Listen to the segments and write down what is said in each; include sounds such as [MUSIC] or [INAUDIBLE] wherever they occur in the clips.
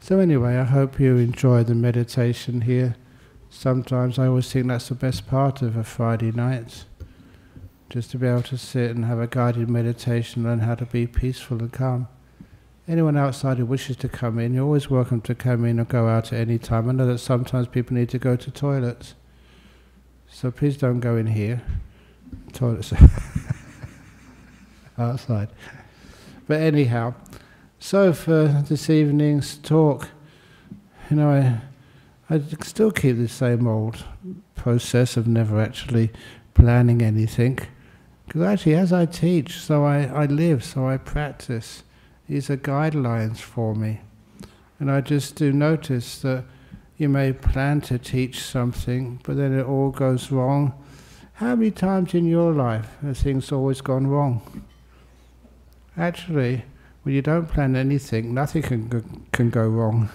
So, anyway, I hope you enjoy the meditation here. Sometimes I always think that's the best part of a Friday night, just to be able to sit and have a guided meditation, learn how to be peaceful and calm. Anyone outside who wishes to come in, you're always welcome to come in or go out at any time. I know that sometimes people need to go to toilets, so please don't go in here. Toilets [LAUGHS] outside. But anyhow, so for this evening's talk, you know, I, I still keep the same old process of never actually planning anything. Because actually, as I teach, so I, I live, so I practice. These are guidelines for me. And I just do notice that you may plan to teach something, but then it all goes wrong. How many times in your life have things always gone wrong? Actually, when you don't plan anything, nothing can go, can go wrong.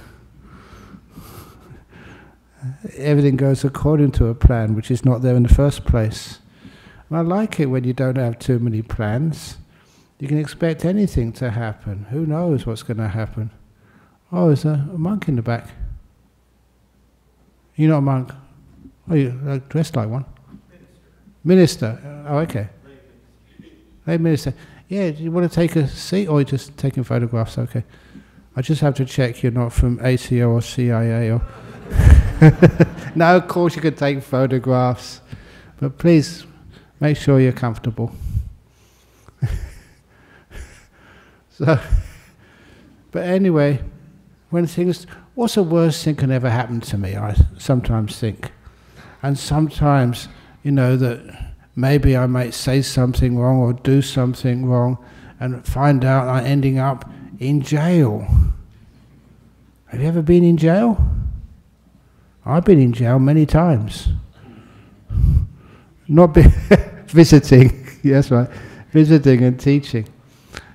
Everything goes according to a plan, which is not there in the first place. And I like it when you don't have too many plans. You can expect anything to happen. Who knows what's going to happen? Oh, there's a, a monk in the back. You're not a monk. Oh, you uh, dressed like one. Minister. Minister. Oh, okay. Hey, minister. Yeah, do you want to take a seat or just taking photographs? Okay. I just have to check you're not from ASIO or CIA or. [LAUGHS] no, of course you can take photographs, but please make sure you're comfortable. [LAUGHS] so, but anyway, when things, what's the worst thing can ever happen to me? I sometimes think, and sometimes, you know that maybe I might say something wrong or do something wrong and find out I'm ending up in jail. Have you ever been in jail? I've been in jail many times. [LAUGHS] Not be [LAUGHS] visiting, [LAUGHS] yes, right, visiting and teaching.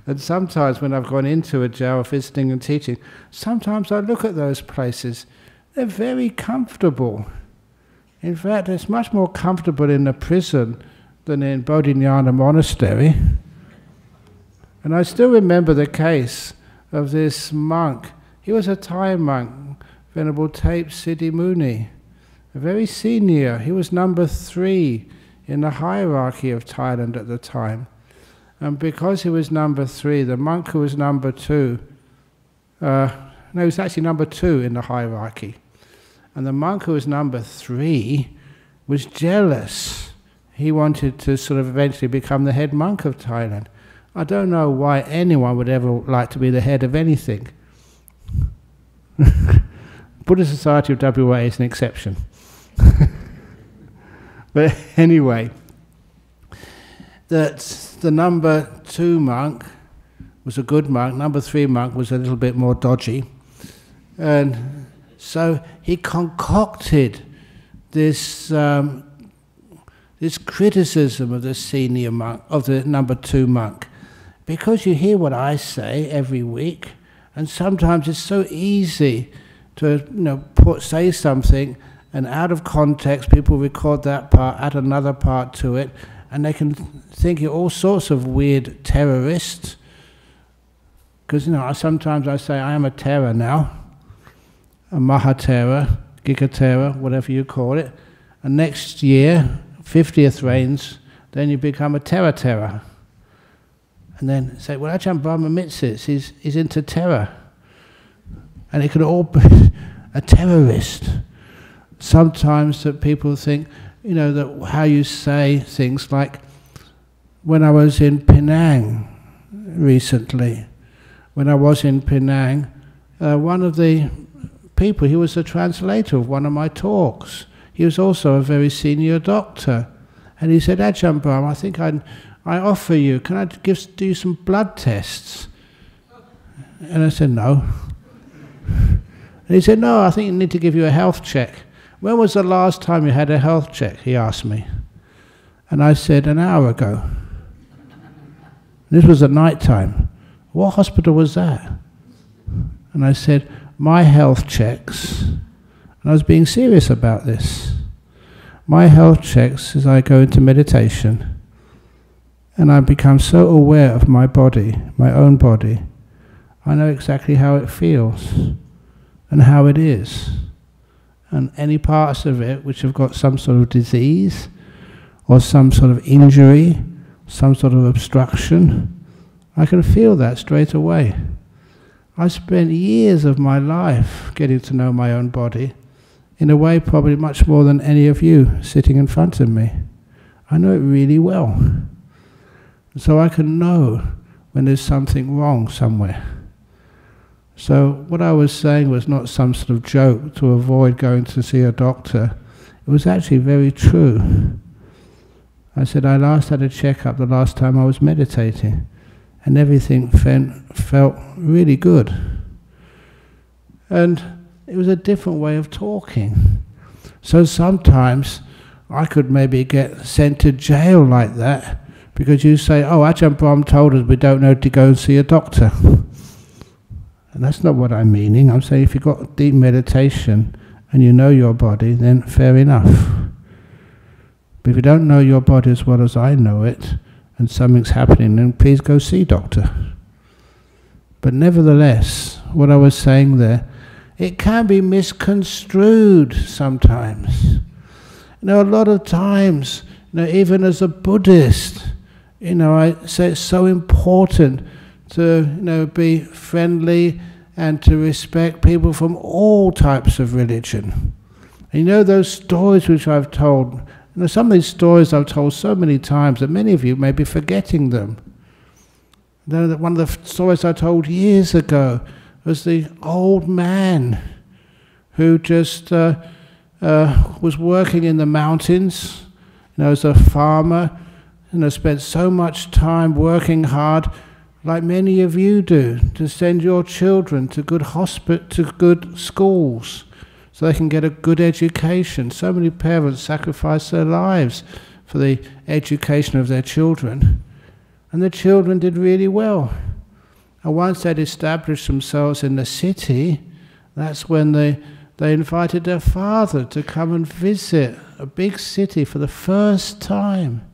And sometimes when I've gone into a jail visiting and teaching, sometimes I look at those places, they're very comfortable. In fact, it's much more comfortable in a prison than in Bodhinyana Monastery. And I still remember the case of this monk. He was a Thai monk, Venerable Tape Siddhi a very senior. He was number three in the hierarchy of Thailand at the time. And because he was number three, the monk who was number two, uh, no, he was actually number two in the hierarchy. And the monk who was number three was jealous. He wanted to sort of eventually become the head monk of Thailand. I don't know why anyone would ever like to be the head of anything. [LAUGHS] Buddhist Society of WA is an exception. [LAUGHS] but anyway, that the number two monk was a good monk, number three monk was a little bit more dodgy. And so he concocted this, um, this criticism of the senior monk, of the number two monk. Because you hear what I say every week, and sometimes it's so easy to you know, put, say something, and out of context, people record that part, add another part to it, and they can think you're all sorts of weird terrorists. Because you know, sometimes I say I am a terror now, a Mahathera, Gigatera, whatever you call it. And next year, 50th rains, then you become a terror terror. And then say, well, Ajahn Brahm admits, he's, he's into terror. And it could all be [LAUGHS] a terrorist. Sometimes that people think, you know, that how you say things like, when I was in Penang recently, when I was in Penang, uh, one of the people. He was the translator of one of my talks. He was also a very senior doctor. And he said, Ajahn Brahm, I think i I offer you, can I give, do some blood tests? And I said, no. And he said, no, I think you need to give you a health check. When was the last time you had a health check? He asked me. And I said, an hour ago. This was at night time. What hospital was that? And I said, my health checks, and I was being serious about this, my health checks as I go into meditation, and I become so aware of my body, my own body, I know exactly how it feels and how it is. And any parts of it which have got some sort of disease or some sort of injury, some sort of obstruction, I can feel that straight away. I spent years of my life getting to know my own body in a way probably much more than any of you sitting in front of me. I know it really well. So I can know when there's something wrong somewhere. So what I was saying was not some sort of joke to avoid going to see a doctor. It was actually very true. I said I last had a checkup the last time I was meditating, and everything felt really good. And it was a different way of talking. So sometimes I could maybe get sent to jail like that because you say, oh, Ajahn Brahm told us we don't know to go and see a doctor. And that's not what I'm meaning. I'm saying if you've got deep meditation and you know your body, then fair enough. But if you don't know your body as well as I know it, and something's happening, then please go see doctor. But nevertheless, what I was saying there, it can be misconstrued sometimes. You know, a lot of times, you know, even as a Buddhist, you know, I say it's so important to you know be friendly and to respect people from all types of religion. And you know those stories which I've told. You know, some of these stories I've told so many times that many of you may be forgetting them. You know, one of the stories I told years ago was the old man who just uh, uh, was working in the mountains, you know, as a farmer, and has spent so much time working hard like many of you do, to send your children to good hospit to good schools so they can get a good education. So many parents sacrifice their lives for the education of their children. And the children did really well. And once they'd established themselves in the city, that's when they, they invited their father to come and visit a big city for the first time.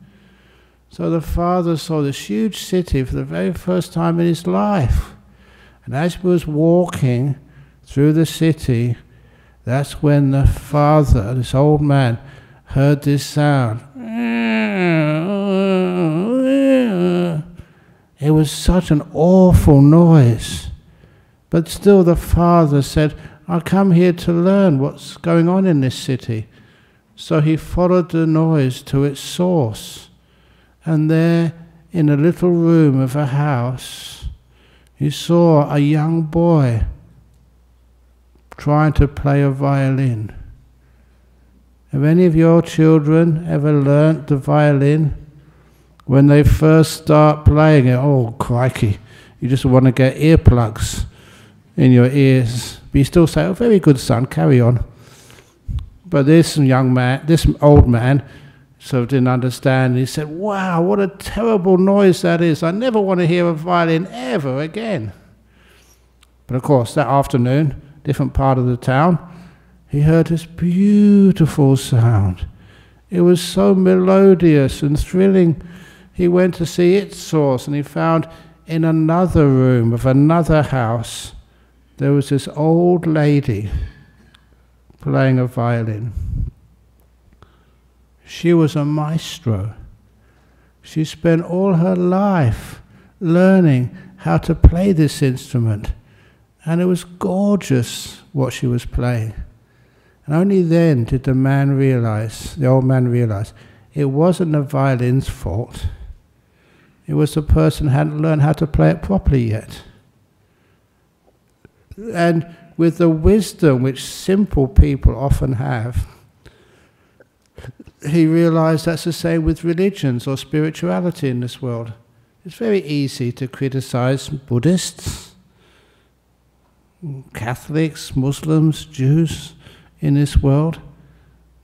So the father saw this huge city for the very first time in his life. And as he was walking through the city, that's when the father, this old man, heard this sound. It was such an awful noise. But still, the father said, I come here to learn what's going on in this city. So he followed the noise to its source. And there, in a little room of a house, he saw a young boy trying to play a violin. Have any of your children ever learnt the violin? When they first start playing it, oh crikey, you just want to get earplugs in your ears. But you still say, oh, very good son, carry on. But this young man, this old man, sort of didn't understand. He said, Wow, what a terrible noise that is. I never want to hear a violin ever again. But of course, that afternoon, different part of the town, he heard this beautiful sound. It was so melodious and thrilling. He went to see its source and he found in another room of another house there was this old lady playing a violin. She was a maestro. She spent all her life learning how to play this instrument. And it was gorgeous what she was playing. And only then did the man realize, the old man realize, it wasn't the violin's fault. It was the person hadn't learned how to play it properly yet. And with the wisdom which simple people often have, he realized that's the same with religions or spirituality in this world. It's very easy to criticize Buddhists, Catholics, Muslims, Jews in this world,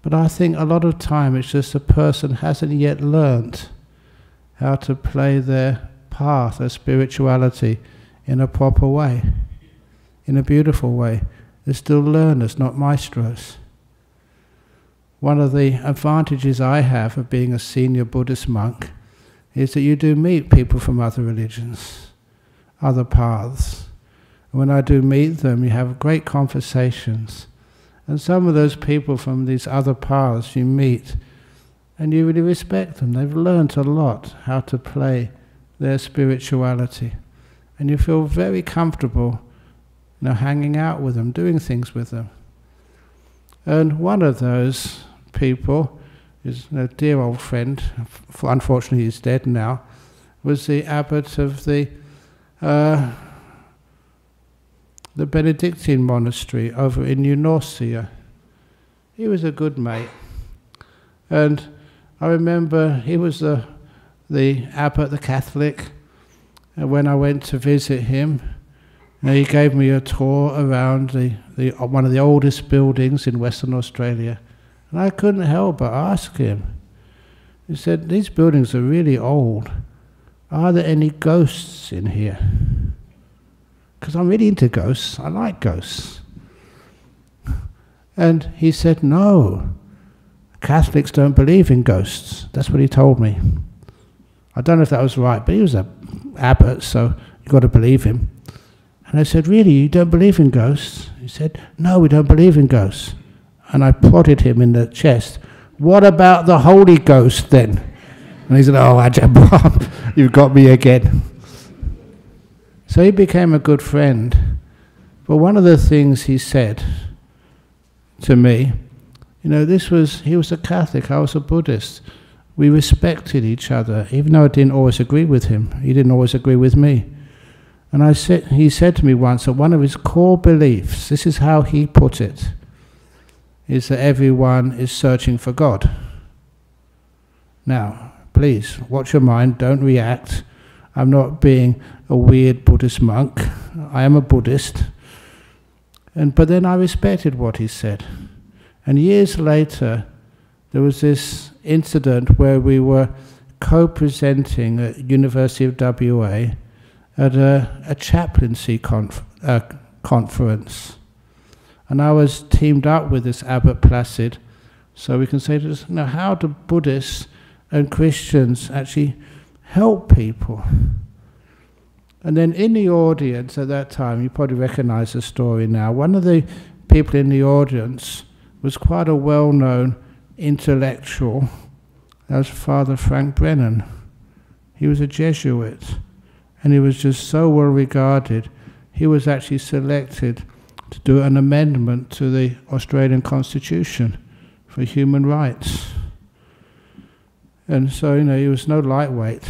but I think a lot of time it's just a person hasn't yet learnt how to play their path of spirituality in a proper way, in a beautiful way. They're still learners, not maestros. One of the advantages I have of being a senior Buddhist monk is that you do meet people from other religions, other paths. When I do meet them, you have great conversations. And some of those people from these other paths you meet, and you really respect them. They've learnt a lot how to play their spirituality. And you feel very comfortable you know, hanging out with them, doing things with them. And one of those people is a dear old friend, unfortunately he's dead now, was the abbot of the uh, the Benedictine monastery over in New Norcia. He was a good mate. And I remember he was the, the abbot, the Catholic, and when I went to visit him, he gave me a tour around the, the, one of the oldest buildings in Western Australia. And I couldn't help but ask him. He said, These buildings are really old. Are there any ghosts in here? Because I'm really into ghosts. I like ghosts. And he said, No, Catholics don't believe in ghosts. That's what he told me. I don't know if that was right, but he was an abbot, so you've got to believe him. And I said, Really, you don't believe in ghosts? He said, No, we don't believe in ghosts. And I prodded him in the chest. What about the Holy Ghost then? And he said, Oh, Ajahn [LAUGHS] you've got me again. So he became a good friend. But one of the things he said to me, you know, this was, he was a Catholic, I was a Buddhist. We respected each other, even though I didn't always agree with him. He didn't always agree with me. And I said, he said to me once that one of his core beliefs, this is how he put it, is that everyone is searching for God. Now, please, watch your mind, don't react. I'm not being a weird Buddhist monk. I am a Buddhist. And, but then I respected what he said. And years later, there was this incident where we were co-presenting at University of WA at a, a chaplaincy conf, uh, conference. And I was teamed up with this Abbot Placid, so we can say to us, know, how do Buddhists and Christians actually help people? And then in the audience at that time, you probably recognize the story now, one of the people in the audience was quite a well known intellectual. That was Father Frank Brennan. He was a Jesuit, and he was just so well regarded. He was actually selected to do an amendment to the Australian Constitution for human rights. And so, you know, he was no lightweight.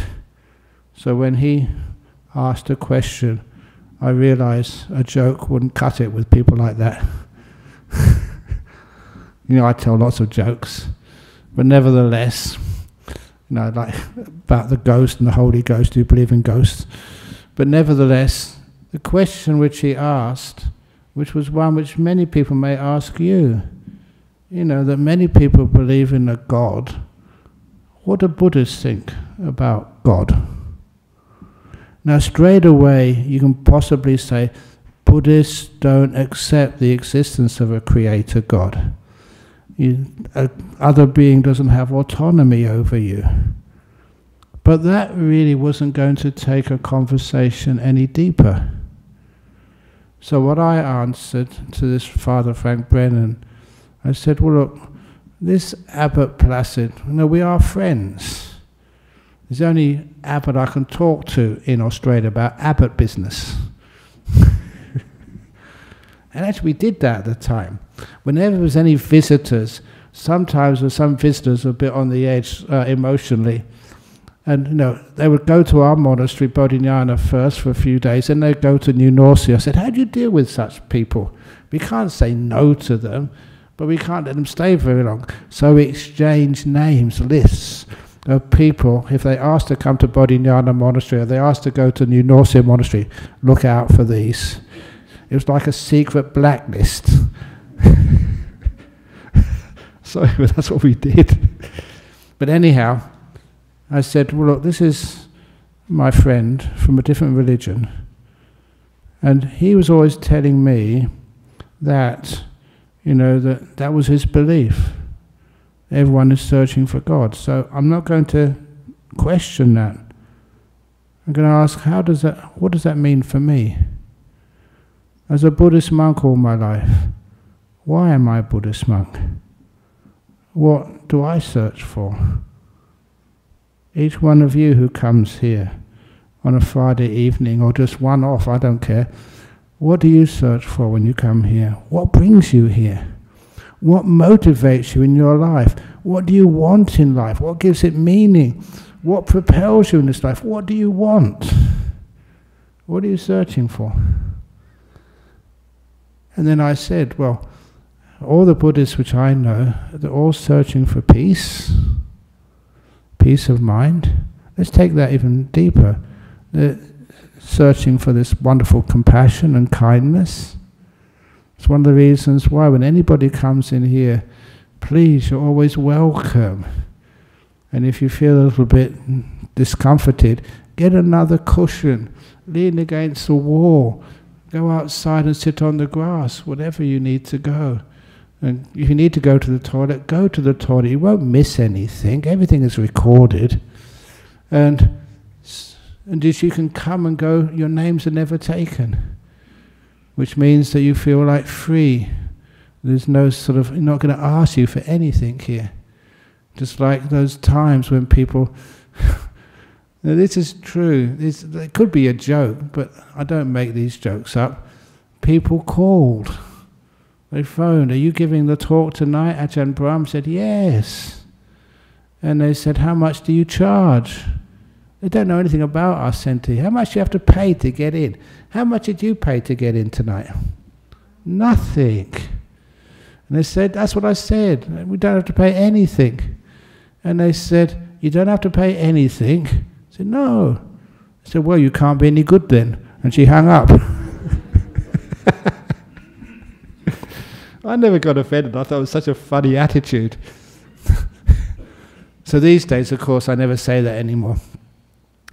So when he asked a question, I realised a joke wouldn't cut it with people like that. [LAUGHS] you know, I tell lots of jokes, but nevertheless, you know, like about the ghost and the Holy Ghost, do you believe in ghosts? But nevertheless, the question which he asked, which was one which many people may ask you, you know, that many people believe in a God. What do Buddhists think about God? Now, straight away, you can possibly say Buddhists don't accept the existence of a creator God. You, a other being doesn't have autonomy over you. But that really wasn't going to take a conversation any deeper. So, what I answered to this Father Frank Brennan, I said, Well, look, this Abbot Placid, know, we are friends. There's only Abbot I can talk to in Australia about Abbot business. [LAUGHS] and actually, we did that at the time. Whenever there was any visitors, sometimes there some visitors were a bit on the edge uh, emotionally. And you know, they would go to our monastery, Bodhinyana, first for a few days, and they'd go to New Norcia. I said, How do you deal with such people? We can't say no to them, but we can't let them stay very long. So we exchange names, lists of people, if they ask to come to Bodhinyana Monastery or they ask to go to New Norcia Monastery, look out for these. It was like a secret blacklist. [LAUGHS] so [LAUGHS] that's what we did. But anyhow, I said, well, look, this is my friend from a different religion. And he was always telling me that, you know, that that was his belief everyone is searching for God. So I'm not going to question that. I'm going to ask, how does that, what does that mean for me? as a Buddhist monk all my life. Why am I a Buddhist monk? What do I search for? Each one of you who comes here on a Friday evening or just one off, I don't care. What do you search for when you come here? What brings you here? What motivates you in your life? What do you want in life? What gives it meaning? What propels you in this life? What do you want? What are you searching for? And then I said, well, all the Buddhists which I know, they're all searching for peace, peace of mind. Let's take that even deeper. Searching for this wonderful compassion and kindness. It's one of the reasons why when anybody comes in here, please, you're always welcome. And if you feel a little bit discomforted, get another cushion, lean against the wall, go outside and sit on the grass, whatever you need to go. And if you need to go to the toilet, go to the toilet. You won't miss anything. Everything is recorded. And, and as you can come and go, your names are never taken. Which means that you feel like free. There's no sort of, not going to ask you for anything here. Just like those times when people, [LAUGHS] now this is true, this, it could be a joke, but I don't make these jokes up. People called they phoned, Are you giving the talk tonight? Ajahn Brahm said, Yes. And they said, How much do you charge? They don't know anything about our centre. How much do you have to pay to get in? How much did you pay to get in tonight? Nothing. And they said, That's what I said. We don't have to pay anything. And they said, You don't have to pay anything? I said, No. I said, Well, you can't be any good then. And she hung up. [LAUGHS] I never got offended. I thought it was such a funny attitude. [LAUGHS] so these days, of course, I never say that anymore.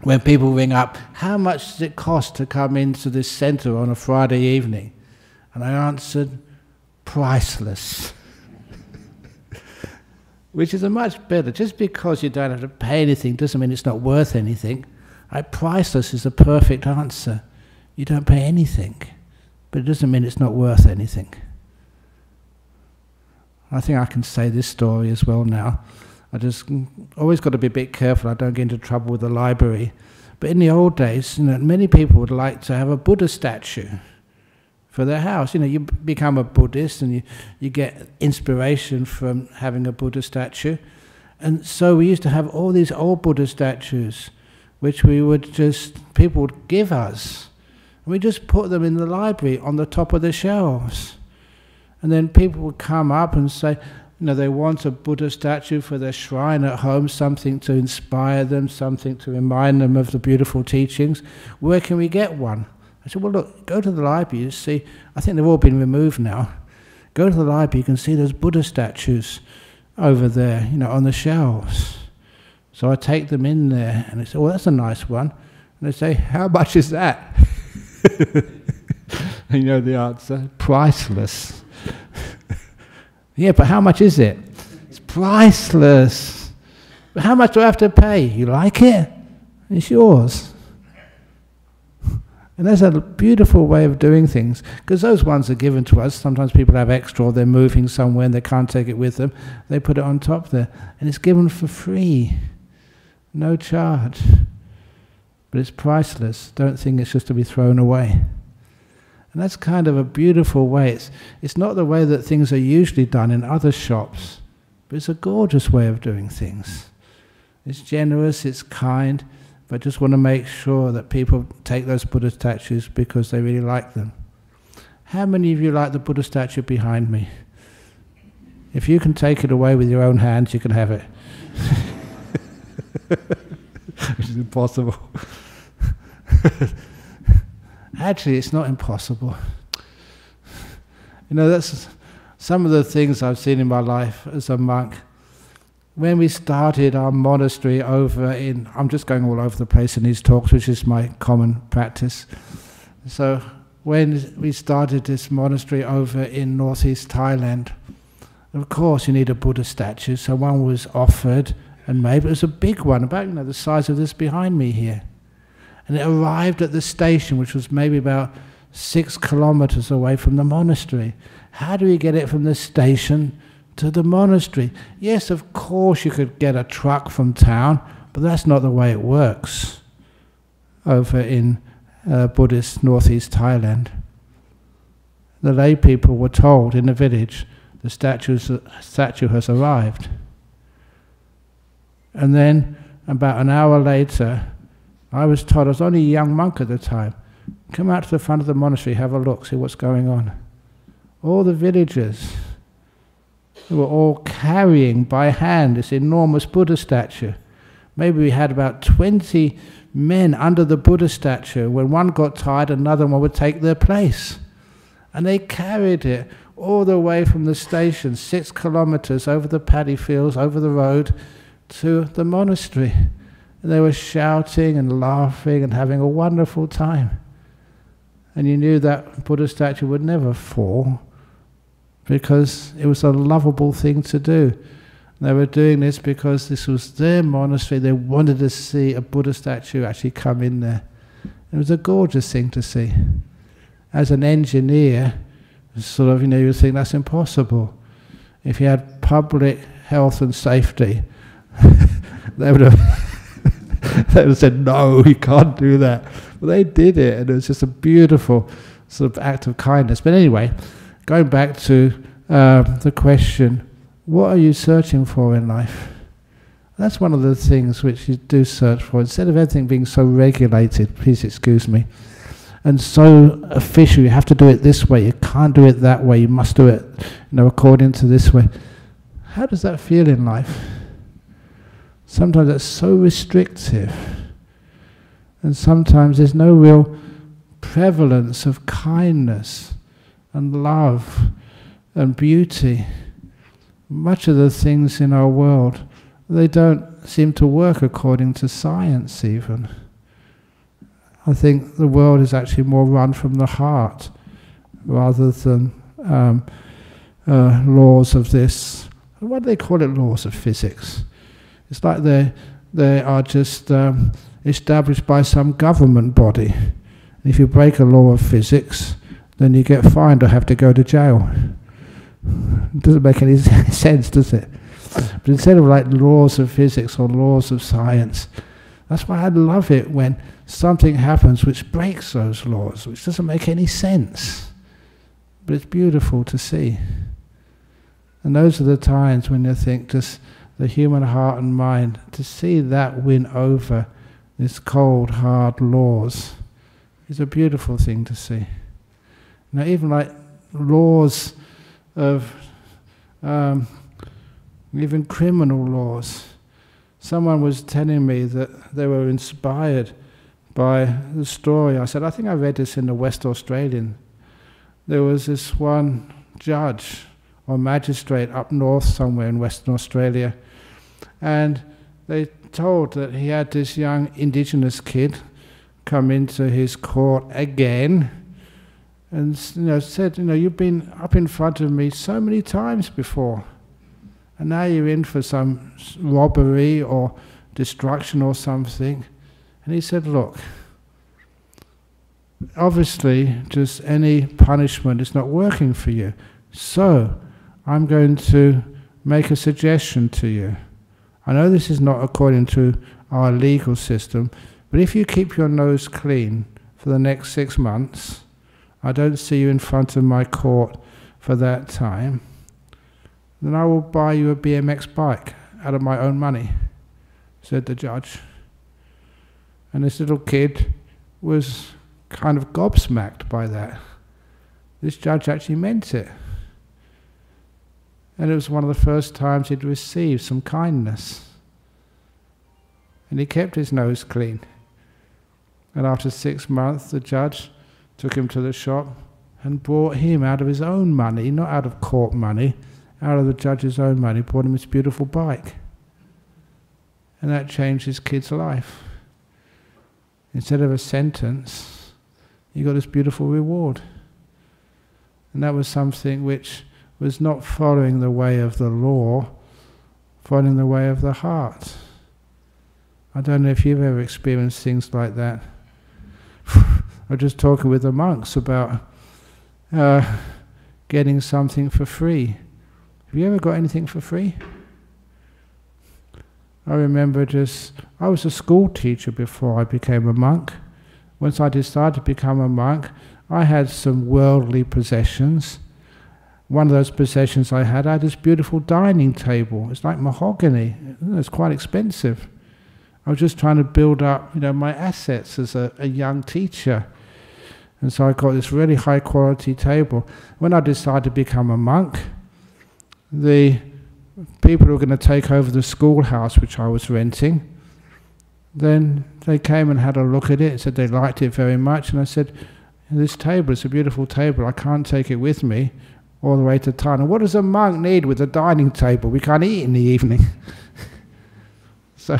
When people ring up, how much does it cost to come into this centre on a Friday evening? And I answered, priceless. [LAUGHS] Which is a much better. Just because you don't have to pay anything doesn't mean it's not worth anything. Right? Priceless is a perfect answer. You don't pay anything, but it doesn't mean it's not worth anything. I think I can say this story as well now. I just always got to be a bit careful I don't get into trouble with the library. But in the old days, you know, many people would like to have a Buddha statue for their house. You know, you become a Buddhist and you, you get inspiration from having a Buddha statue. And so we used to have all these old Buddha statues, which we would just, people would give us. And we just put them in the library on the top of the shelves. And then people would come up and say, you know, they want a Buddha statue for their shrine at home, something to inspire them, something to remind them of the beautiful teachings. Where can we get one? I said, well, look, go to the library. You see, I think they've all been removed now. Go to the library, you can see those Buddha statues over there, you know, on the shelves. So I take them in there, and they say, well, that's a nice one. And they say, how much is that? [LAUGHS] you know the answer, priceless. Yeah, but how much is it? It's priceless. But how much do I have to pay? You like it? It's yours. And that's a beautiful way of doing things, because those ones are given to us. Sometimes people have extra, or they're moving somewhere and they can't take it with them. They put it on top there, and it's given for free, no charge. But it's priceless. Don't think it's just to be thrown away. And that's kind of a beautiful way. It's, it's not the way that things are usually done in other shops, but it's a gorgeous way of doing things. It's generous, it's kind, but I just want to make sure that people take those Buddha statues because they really like them. How many of you like the Buddha statue behind me? If you can take it away with your own hands, you can have it. [LAUGHS] Which is impossible. [LAUGHS] Actually, it's not impossible. You know, that's some of the things I've seen in my life as a monk. When we started our monastery over in, I'm just going all over the place in these talks, which is my common practice. So, when we started this monastery over in northeast Thailand, of course, you need a Buddha statue. So one was offered and made, it was a big one, about you know the size of this behind me here. And it arrived at the station, which was maybe about six kilometers away from the monastery. How do we get it from the station to the monastery? Yes, of course, you could get a truck from town, but that's not the way it works over in uh, Buddhist northeast Thailand. The lay people were told in the village the statue has arrived. And then, about an hour later, I was told, I was only a young monk at the time, come out to the front of the monastery, have a look, see what's going on. All the villagers were all carrying by hand this enormous Buddha statue. Maybe we had about 20 men under the Buddha statue. When one got tired, another one would take their place. And they carried it all the way from the station, six kilometers over the paddy fields, over the road, to the monastery. And they were shouting and laughing and having a wonderful time. And you knew that Buddha statue would never fall because it was a lovable thing to do. They were doing this because this was their monastery. They wanted to see a Buddha statue actually come in there. It was a gorgeous thing to see. As an engineer, sort of, you know, you think that's impossible. If you had public health and safety, [LAUGHS] they would have [LAUGHS] they said, no, you can't do that. But they did it, and it was just a beautiful sort of act of kindness. But anyway, going back to uh, the question, what are you searching for in life? That's one of the things which you do search for. Instead of everything being so regulated, please excuse me, and so official, you have to do it this way, you can't do it that way, you must do it you know, according to this way. How does that feel in life? Sometimes that's so restrictive. And sometimes there's no real prevalence of kindness and love and beauty. Much of the things in our world, they don't seem to work according to science even. I think the world is actually more run from the heart rather than um, uh, laws of this. What do they call it? Laws of physics. It's like they they are just um, established by some government body. If you break a law of physics, then you get fined or have to go to jail. It [LAUGHS] doesn't make any [LAUGHS] sense, does it? But instead of like laws of physics or laws of science, that's why I love it when something happens which breaks those laws, which doesn't make any sense. But it's beautiful to see. And those are the times when you think just the human heart and mind, to see that win over this cold, hard laws is a beautiful thing to see. Now, even like laws of, um, even criminal laws. Someone was telling me that they were inspired by the story. I said, I think I read this in the West Australian. There was this one judge or magistrate up north somewhere in Western Australia, and they told that he had this young indigenous kid come into his court again and you know, said, you know, you've been up in front of me so many times before, and now you're in for some robbery or destruction or something. And he said, look, obviously, just any punishment is not working for you. So, I'm going to make a suggestion to you. I know this is not according to our legal system, but if you keep your nose clean for the next six months, I don't see you in front of my court for that time, then I will buy you a BMX bike out of my own money, said the judge. And this little kid was kind of gobsmacked by that. This judge actually meant it. And it was one of the first times he'd received some kindness. And he kept his nose clean. And after six months, the judge took him to the shop and bought him out of his own money, not out of court money, out of the judge's own money, bought him this beautiful bike. And that changed his kid's life. Instead of a sentence, he got this beautiful reward. And that was something which was not following the way of the law, following the way of the heart. I don't know if you've ever experienced things like that. [LAUGHS] I was just talking with the monks about uh, getting something for free. Have you ever got anything for free? I remember just, I was a school teacher before I became a monk. Once I decided to become a monk, I had some worldly possessions. One of those possessions I had, I had this beautiful dining table. It's like mahogany. It's quite expensive. I was just trying to build up, you know, my assets as a, a young teacher. And so I got this really high quality table. When I decided to become a monk, the people who were going to take over the schoolhouse which I was renting, then they came and had a look at it, said they liked it very much, and I said, This table is a beautiful table, I can't take it with me all the way to town. And what does a monk need with a dining table? We can't eat in the evening. [LAUGHS] so,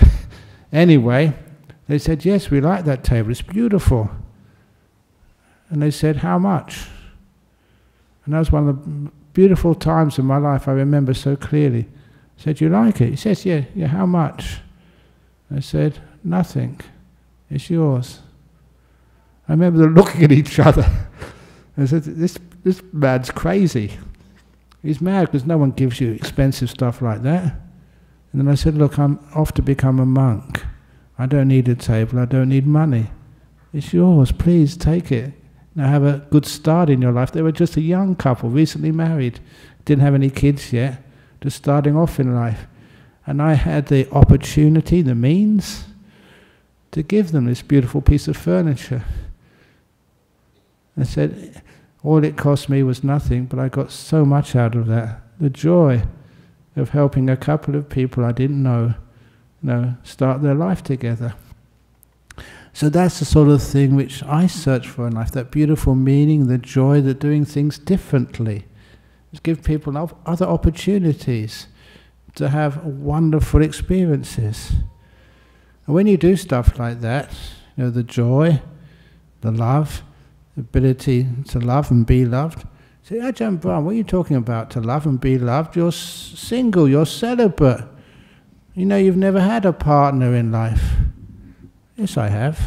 anyway, they said, Yes, we like that table, it's beautiful. And they said, How much? And that was one of the beautiful times in my life I remember so clearly. I said, You like it? He says, Yeah, yeah, how much? I said, Nothing. It's yours. I remember them looking at each other. [LAUGHS] I said, This, this man's crazy. He's mad because no one gives you expensive stuff like that. And then I said, Look, I'm off to become a monk. I don't need a table, I don't need money. It's yours, please take it. Now have a good start in your life. They were just a young couple, recently married, didn't have any kids yet, just starting off in life. And I had the opportunity, the means, to give them this beautiful piece of furniture. I said, all it cost me was nothing, but I got so much out of that. The joy of helping a couple of people I didn't know, you know start their life together. So that's the sort of thing which I search for in life that beautiful meaning, the joy, the doing things differently. Just give people other opportunities to have wonderful experiences. And when you do stuff like that, you know, the joy, the love, ability to love and be loved. Say, ah, Ajahn Brahm, what are you talking about? To love and be loved? You're single, you're celibate. You know, you've never had a partner in life. Yes, I have.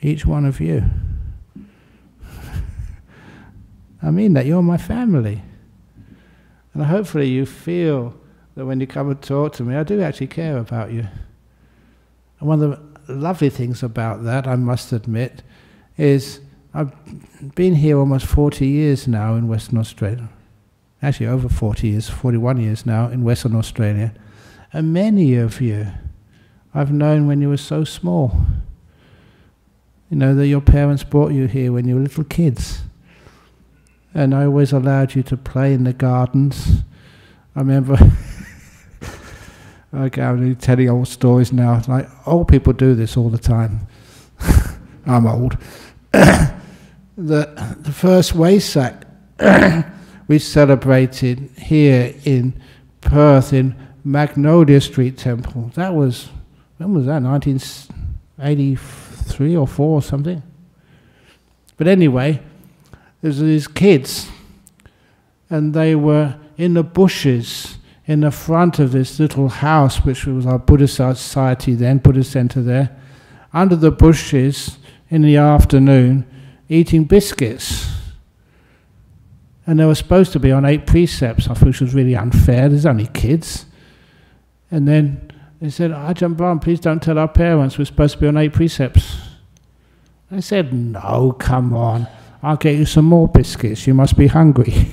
Each one of you. [LAUGHS] I mean that you're my family. And hopefully you feel that when you come and talk to me, I do actually care about you. And one of the lovely things about that, I must admit, is I've been here almost 40 years now in Western Australia. Actually, over 40 years, 41 years now in Western Australia. And many of you I've known when you were so small. You know, that your parents brought you here when you were little kids. And I always allowed you to play in the gardens. I remember, [LAUGHS] okay, I'm telling old stories now. Like, old people do this all the time. [LAUGHS] I'm old. [COUGHS] the, the first Wesak [COUGHS] we celebrated here in Perth in Magnolia Street Temple. That was when was that? 1983 or 4 or something? But anyway, there's these kids, and they were in the bushes in the front of this little house, which was our Buddhist society then, Buddhist center there, under the bushes in the afternoon, eating biscuits. And they were supposed to be on eight precepts, I thought which was really unfair. There's only kids. And then they said, Ajahn Brahm, please don't tell our parents we're supposed to be on eight precepts. I said, no, come on. I'll get you some more biscuits. You must be hungry.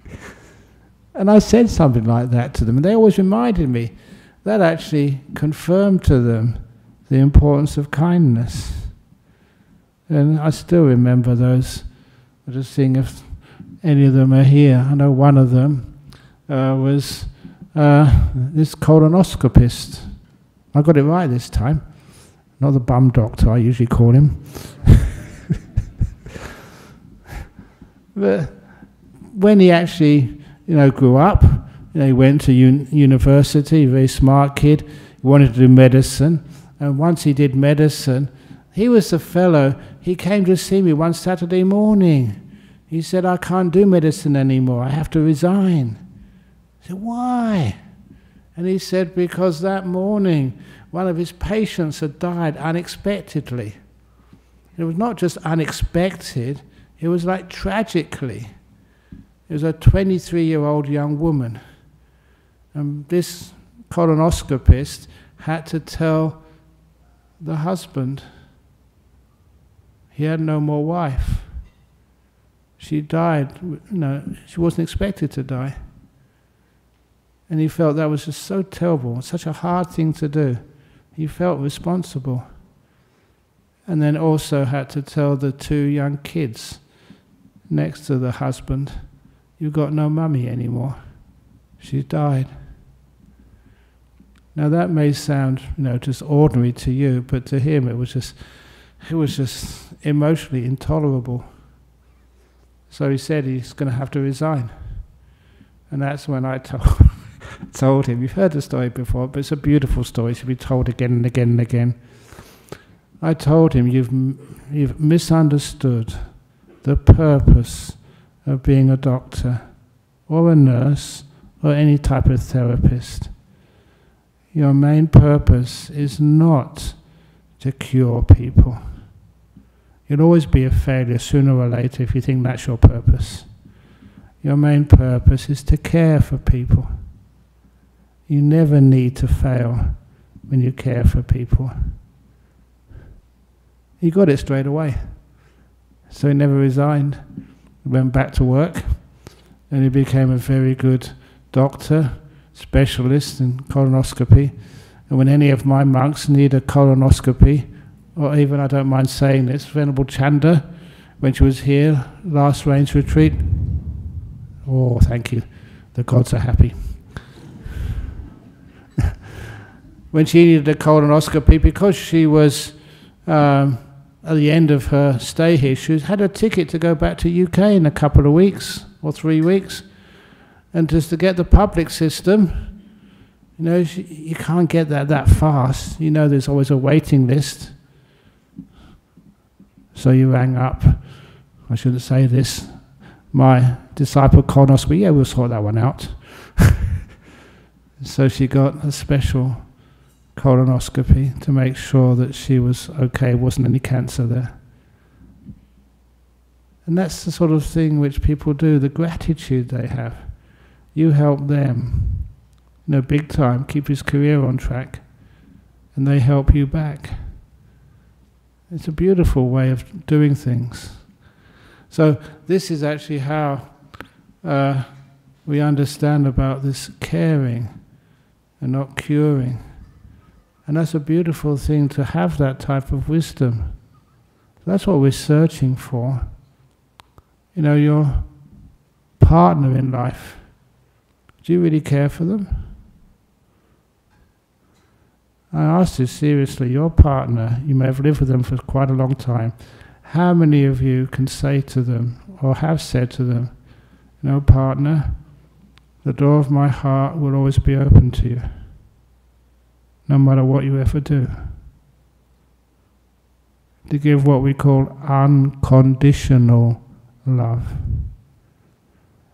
[LAUGHS] and I said something like that to them, and they always reminded me. That actually confirmed to them the importance of kindness. And I still remember those. I'm just seeing if any of them are here. I know one of them uh, was uh, this colonoscopist. I got it right this time. Not the bum doctor I usually call him. [LAUGHS] but when he actually, you know, grew up, you know, he went to un- university, very smart kid, he wanted to do medicine. And once he did medicine, he was the fellow, he came to see me one Saturday morning. He said, I can't do medicine anymore, I have to resign I said, Why? And he said, Because that morning one of his patients had died unexpectedly. It was not just unexpected, it was like tragically. It was a 23 year old young woman. And this colonoscopist had to tell the husband he had no more wife. She died, no, she wasn't expected to die. And he felt that was just so terrible, such a hard thing to do. He felt responsible. And then also had to tell the two young kids next to the husband, You've got no mummy anymore. She died. Now that may sound, you know, just ordinary to you, but to him it was just, it was just emotionally intolerable. So he said he's going to have to resign, and that's when I told [LAUGHS] told him. You've heard the story before, but it's a beautiful story. It should be told again and again and again. I told him you've you've misunderstood the purpose of being a doctor, or a nurse, or any type of therapist. Your main purpose is not to cure people. You'll always be a failure sooner or later if you think that's your purpose. Your main purpose is to care for people. You never need to fail when you care for people. He got it straight away. So he never resigned. He went back to work and he became a very good doctor, specialist in colonoscopy. And when any of my monks need a colonoscopy, or even I don't mind saying this, Venerable Chanda, when she was here last rains retreat, oh, thank you, the gods are happy. [LAUGHS] when she needed a colonoscopy, because she was um, at the end of her stay here, she had a ticket to go back to UK in a couple of weeks or three weeks, and just to get the public system. You know, you can't get that that fast. You know, there's always a waiting list. So you rang up. I shouldn't say this. My disciple colonoscopy. Yeah, we'll sort that one out. [LAUGHS] so she got a special colonoscopy to make sure that she was okay, wasn't any cancer there. And that's the sort of thing which people do, the gratitude they have. You help them, you know, big time, keep his career on track, and they help you back. It's a beautiful way of doing things. So, this is actually how uh, we understand about this caring and not curing. And that's a beautiful thing to have that type of wisdom. That's what we're searching for. You know, your partner in life, do you really care for them? I ask this seriously. Your partner, you may have lived with them for quite a long time. How many of you can say to them, or have said to them, know, partner, the door of my heart will always be open to you no matter what you ever do. To give what we call unconditional love.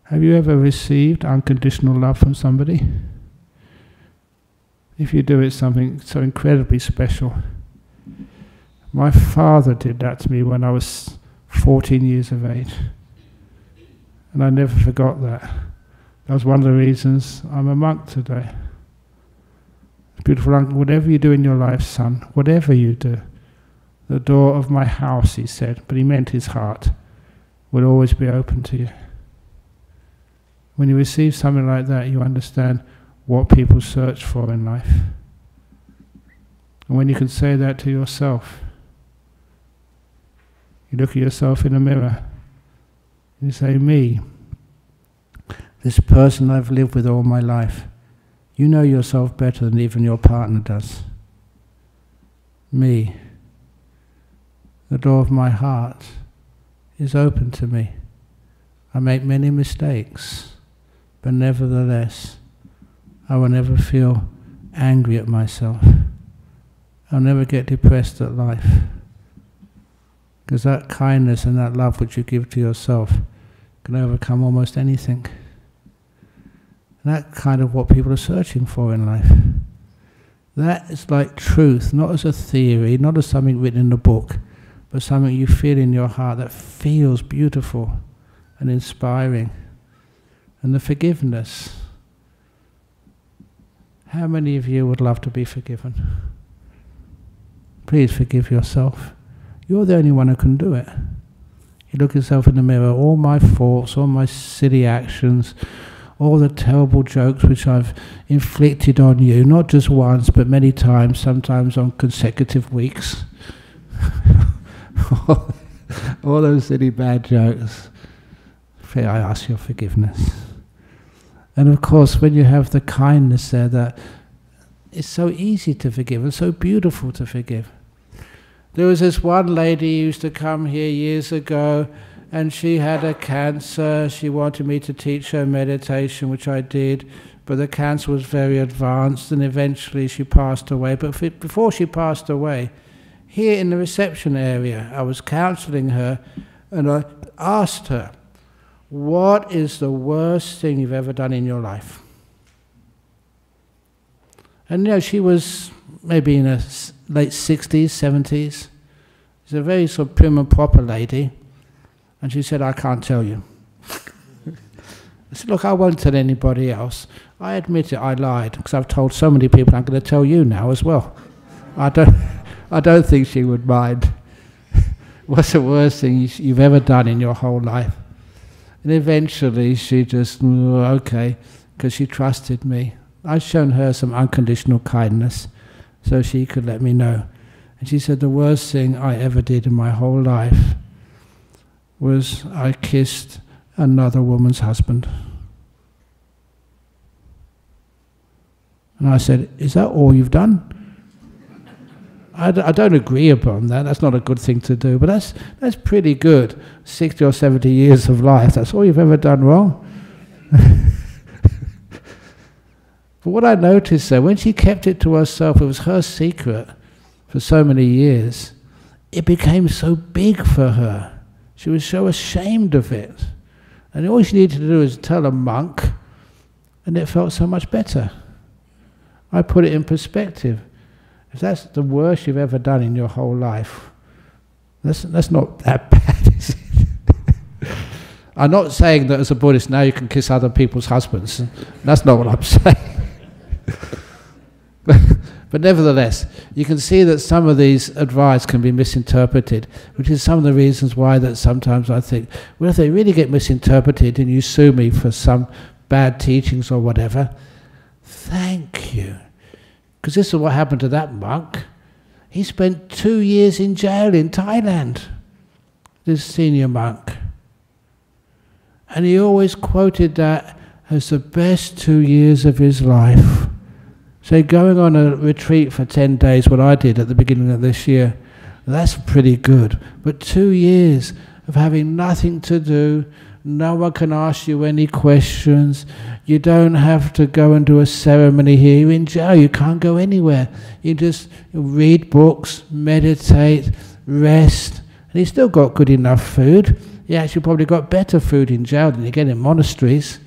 Have you ever received unconditional love from somebody? If you do, it's something so incredibly special. My father did that to me when I was 14 years of age. And I never forgot that. That was one of the reasons I'm a monk today. Beautiful uncle, whatever you do in your life, son, whatever you do, the door of my house, he said, but he meant his heart, will always be open to you. When you receive something like that, you understand what people search for in life. And when you can say that to yourself, you look at yourself in a mirror, and you say, Me, this person I've lived with all my life you know yourself better than even your partner does. Me, the door of my heart is open to me. I make many mistakes, but nevertheless, I will never feel angry at myself. I'll never get depressed at life. Because that kindness and that love which you give to yourself can overcome almost anything. And that's kind of what people are searching for in life. That is like truth, not as a theory, not as something written in a book, but something you feel in your heart that feels beautiful and inspiring. And the forgiveness. How many of you would love to be forgiven? Please forgive yourself. You're the only one who can do it. You look yourself in the mirror, all my faults, all my silly actions, all the terrible jokes which I've inflicted on you, not just once, but many times, sometimes on consecutive weeks. [LAUGHS] all those silly bad jokes. I ask your forgiveness. And of course, when you have the kindness there, that it's so easy to forgive and so beautiful to forgive. There was this one lady who used to come here years ago, and she had a cancer. She wanted me to teach her meditation, which I did, but the cancer was very advanced, and eventually she passed away. But before she passed away, here in the reception area, I was counseling her, and I asked her, What is the worst thing you've ever done in your life? And you know, she was maybe in her late 60s, 70s. She's a very sort of prim and proper lady. And she said, I can't tell you. [LAUGHS] I said, Look, I won't tell anybody else. I admit it, I lied, because I've told so many people I'm going to tell you now as well. I don't, [LAUGHS] I don't think she would mind. [LAUGHS] What's the worst thing you've ever done in your whole life? And eventually she just, okay, because she trusted me. I'd shown her some unconditional kindness so she could let me know. And she said, The worst thing I ever did in my whole life was I kissed another woman's husband. And I said, Is that all you've done? I d- I don't agree upon that. That's not a good thing to do, but that's, that's pretty good. 60 or 70 years of life, that's all you've ever done wrong. [LAUGHS] But what I noticed though, when she kept it to herself, it was her secret for so many years, it became so big for her. She was so ashamed of it. And all she needed to do was tell a monk, and it felt so much better. I put it in perspective. If that's the worst you've ever done in your whole life, that's, that's not that [LAUGHS] bad, is it? I'm not saying that as a Buddhist now you can kiss other people's husbands. That's not what I'm [LAUGHS] saying. [LAUGHS] but nevertheless, you can see that some of these advice can be misinterpreted, which is some of the reasons why that sometimes I think, well, if they really get misinterpreted and you sue me for some bad teachings or whatever, thank you. Because this is what happened to that monk. He spent two years in jail in Thailand, this senior monk. And he always quoted that as the best two years of his life. So going on a retreat for 10 days, what I did at the beginning of this year, that's pretty good. But two years of having nothing to do, no one can ask you any questions. You don't have to go and do a ceremony here. You're in jail. You can't go anywhere. You just read books, meditate, rest. And you still got good enough food. You actually probably got better food in jail than you get in monasteries.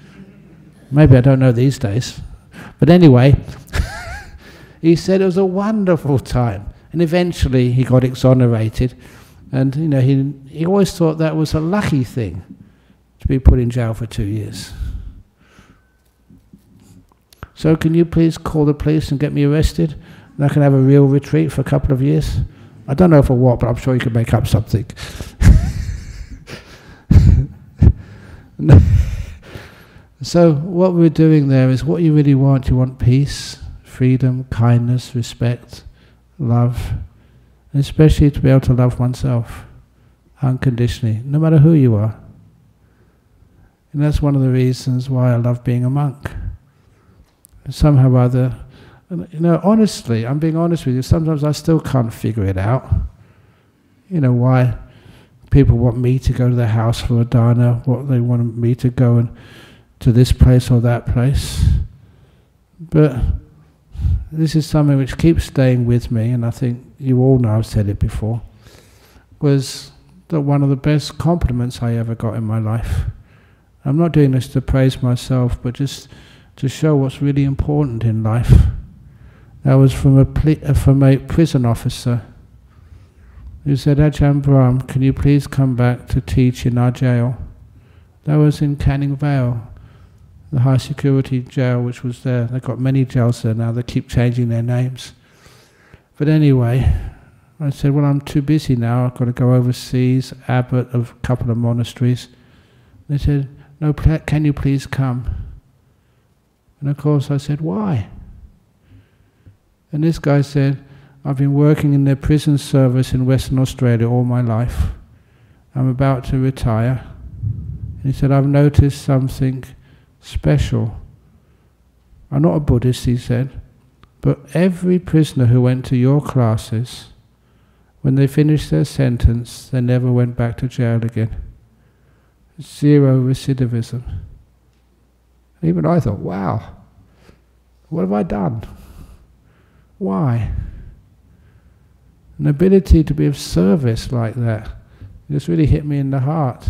Maybe I don't know these days. But anyway, [LAUGHS] he said it was a wonderful time. And eventually he got exonerated. And, you know, he, he always thought that was a lucky thing be put in jail for two years. So can you please call the police and get me arrested? And I can have a real retreat for a couple of years? I don't know for what, but I'm sure you can make up something. [LAUGHS] So what we're doing there is what you really want. You want peace, freedom, kindness, respect, love, and especially to be able to love oneself unconditionally, no matter who you are. And that's one of the reasons why I love being a monk. Somehow or other, you know, honestly, I'm being honest with you, sometimes I still can't figure it out. You know, why people want me to go to their house for a dana, what they want me to go and to this place or that place. But this is something which keeps staying with me, and I think you all know I've said it before, was that one of the best compliments I ever got in my life. I'm not doing this to praise myself, but just to show what's really important in life. That was from a, uh, from a prison officer. who said, Ajahn Brahm, can you please come back to teach in our jail? That was in Canning Vale, the high security jail which was there. They've got many jails there now, they keep changing their names. But anyway, I said, Well, I'm too busy now, I've got to go overseas, abbot of a couple of monasteries. They said, No, can you please come? And of course I said, Why? And this guy said, I've been working in their prison service in Western Australia all my life. I'm about to retire. And he said, I've noticed something special. I'm not a Buddhist, he said, but every prisoner who went to your classes, when they finished their sentence, they never went back to jail again. Zero recidivism. And even I thought, wow, what have I done? Why? An ability to be of service like that just really hit me in the heart.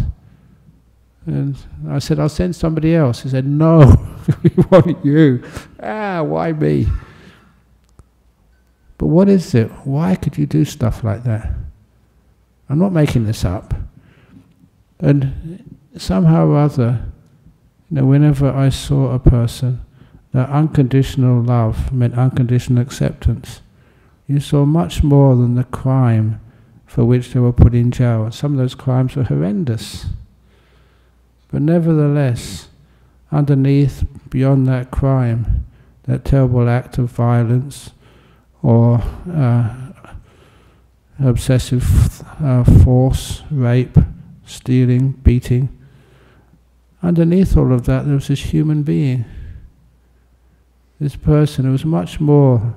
And I said, I'll send somebody else. He said, No, [LAUGHS] we want you. Ah, why me? But what is it? Why could you do stuff like that? I'm not making this up. And somehow or other, you know, whenever I saw a person, that unconditional love meant unconditional acceptance. You saw much more than the crime for which they were put in jail. Some of those crimes were horrendous. But nevertheless, underneath, beyond that crime, that terrible act of violence or uh, obsessive uh, force, rape, stealing, beating, underneath all of that there was this human being. This person who was much more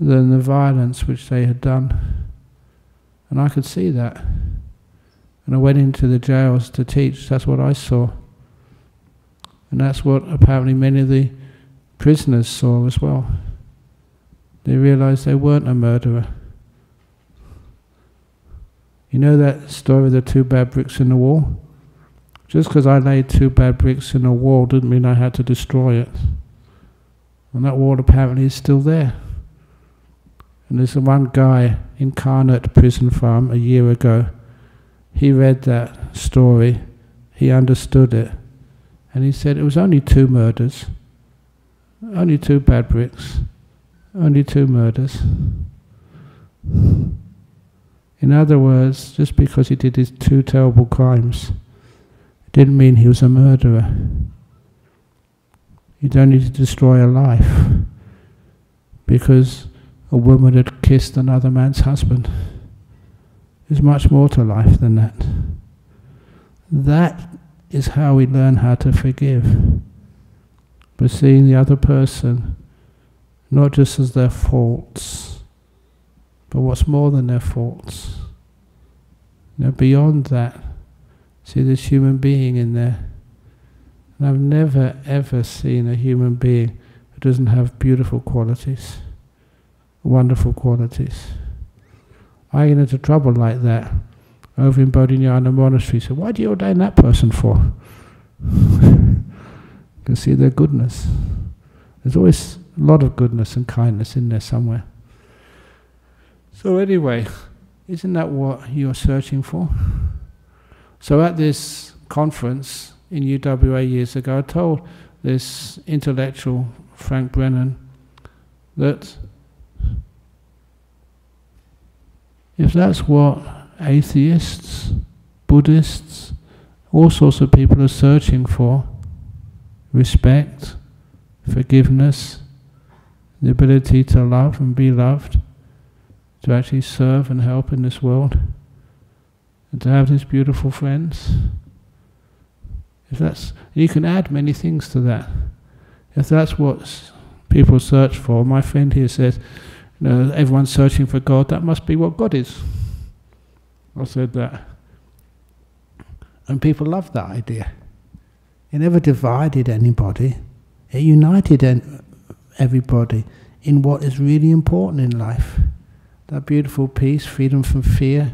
than the violence which they had done. And I could see that. And I went into the jails to teach. That's what I saw. And that's what apparently many of the prisoners saw as well. They realized they weren't a murderer. You know that story of the two bad bricks in the wall? Just because I laid two bad bricks in a wall didn't mean I had to destroy it. And that wall apparently is still there. And there's one guy in Karnet Prison Farm a year ago he read that story, he understood it, and he said it was only two murders, only two bad bricks, only two murders. In other words, just because he did his two terrible crimes, didn't mean he was a murderer. You don't need to destroy a life because a woman had kissed another man's husband. There's much more to life than that. That is how we learn how to forgive. By seeing the other person not just as their faults, but what's more than their faults. Now, beyond that, see this human being in there. And I've never ever seen a human being who doesn't have beautiful qualities, wonderful qualities. I get into trouble like that over in Bodhinyana Monastery. So why do you ordain that person for? you [LAUGHS] can see their goodness. There's always a lot of goodness and kindness in there somewhere. So anyway, isn't that what you're searching for? So at this conference in UWA years ago, I told this intellectual Frank Brennan that If that's what atheists, Buddhists, all sorts of people are searching for respect, forgiveness, the ability to love and be loved, to actually serve and help in this world, and to have these beautiful friends. If that's, you can add many things to that. If that's what people search for, my friend here says, you know, everyone's searching for God, that must be what God is. I said that. And people loved that idea. It never divided anybody, it united everybody in what is really important in life. That beautiful peace, freedom from fear,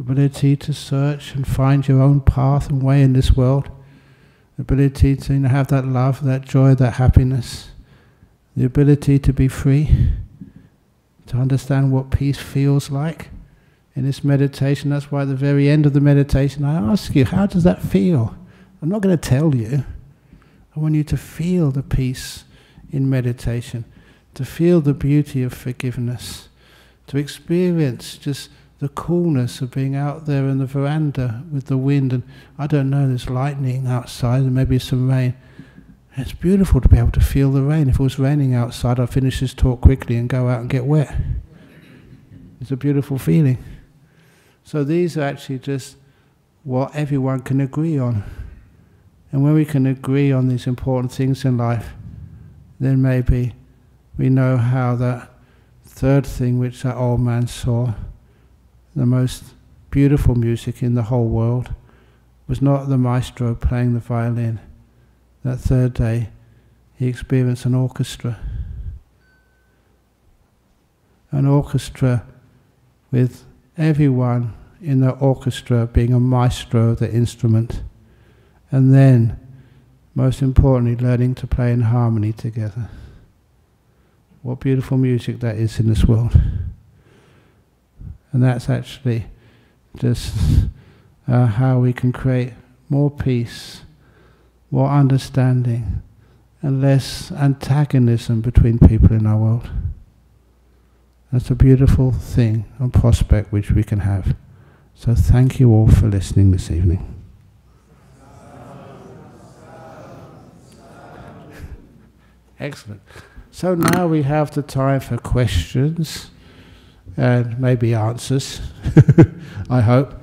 ability to search and find your own path and way in this world, ability to you know, have that love, that joy, that happiness, the ability to be free to understand what peace feels like in this meditation. That's why at the very end of the meditation, I ask you, how does that feel? I'm not going to tell you. I want you to feel the peace in meditation, to feel the beauty of forgiveness, to experience just the coolness of being out there in the veranda with the wind. And I don't know, there's lightning outside and maybe some rain. It's beautiful to be able to feel the rain. If it was raining outside, I'd finish this talk quickly and go out and get wet. It's a beautiful feeling. So these are actually just what everyone can agree on. And when we can agree on these important things in life, then maybe we know how that third thing which that old man saw, the most beautiful music in the whole world, was not the maestro playing the violin. That third day, he experienced an orchestra. An orchestra with everyone in the orchestra being a maestro of the instrument and then, most importantly, learning to play in harmony together. What beautiful music that is in this world. And that's actually just uh, how we can create more peace, more understanding, and less antagonism between people in our world. That's a beautiful thing and prospect which we can have. So thank you all for listening this evening. Excellent. So now we have the time for questions and maybe answers, [LAUGHS] I hope.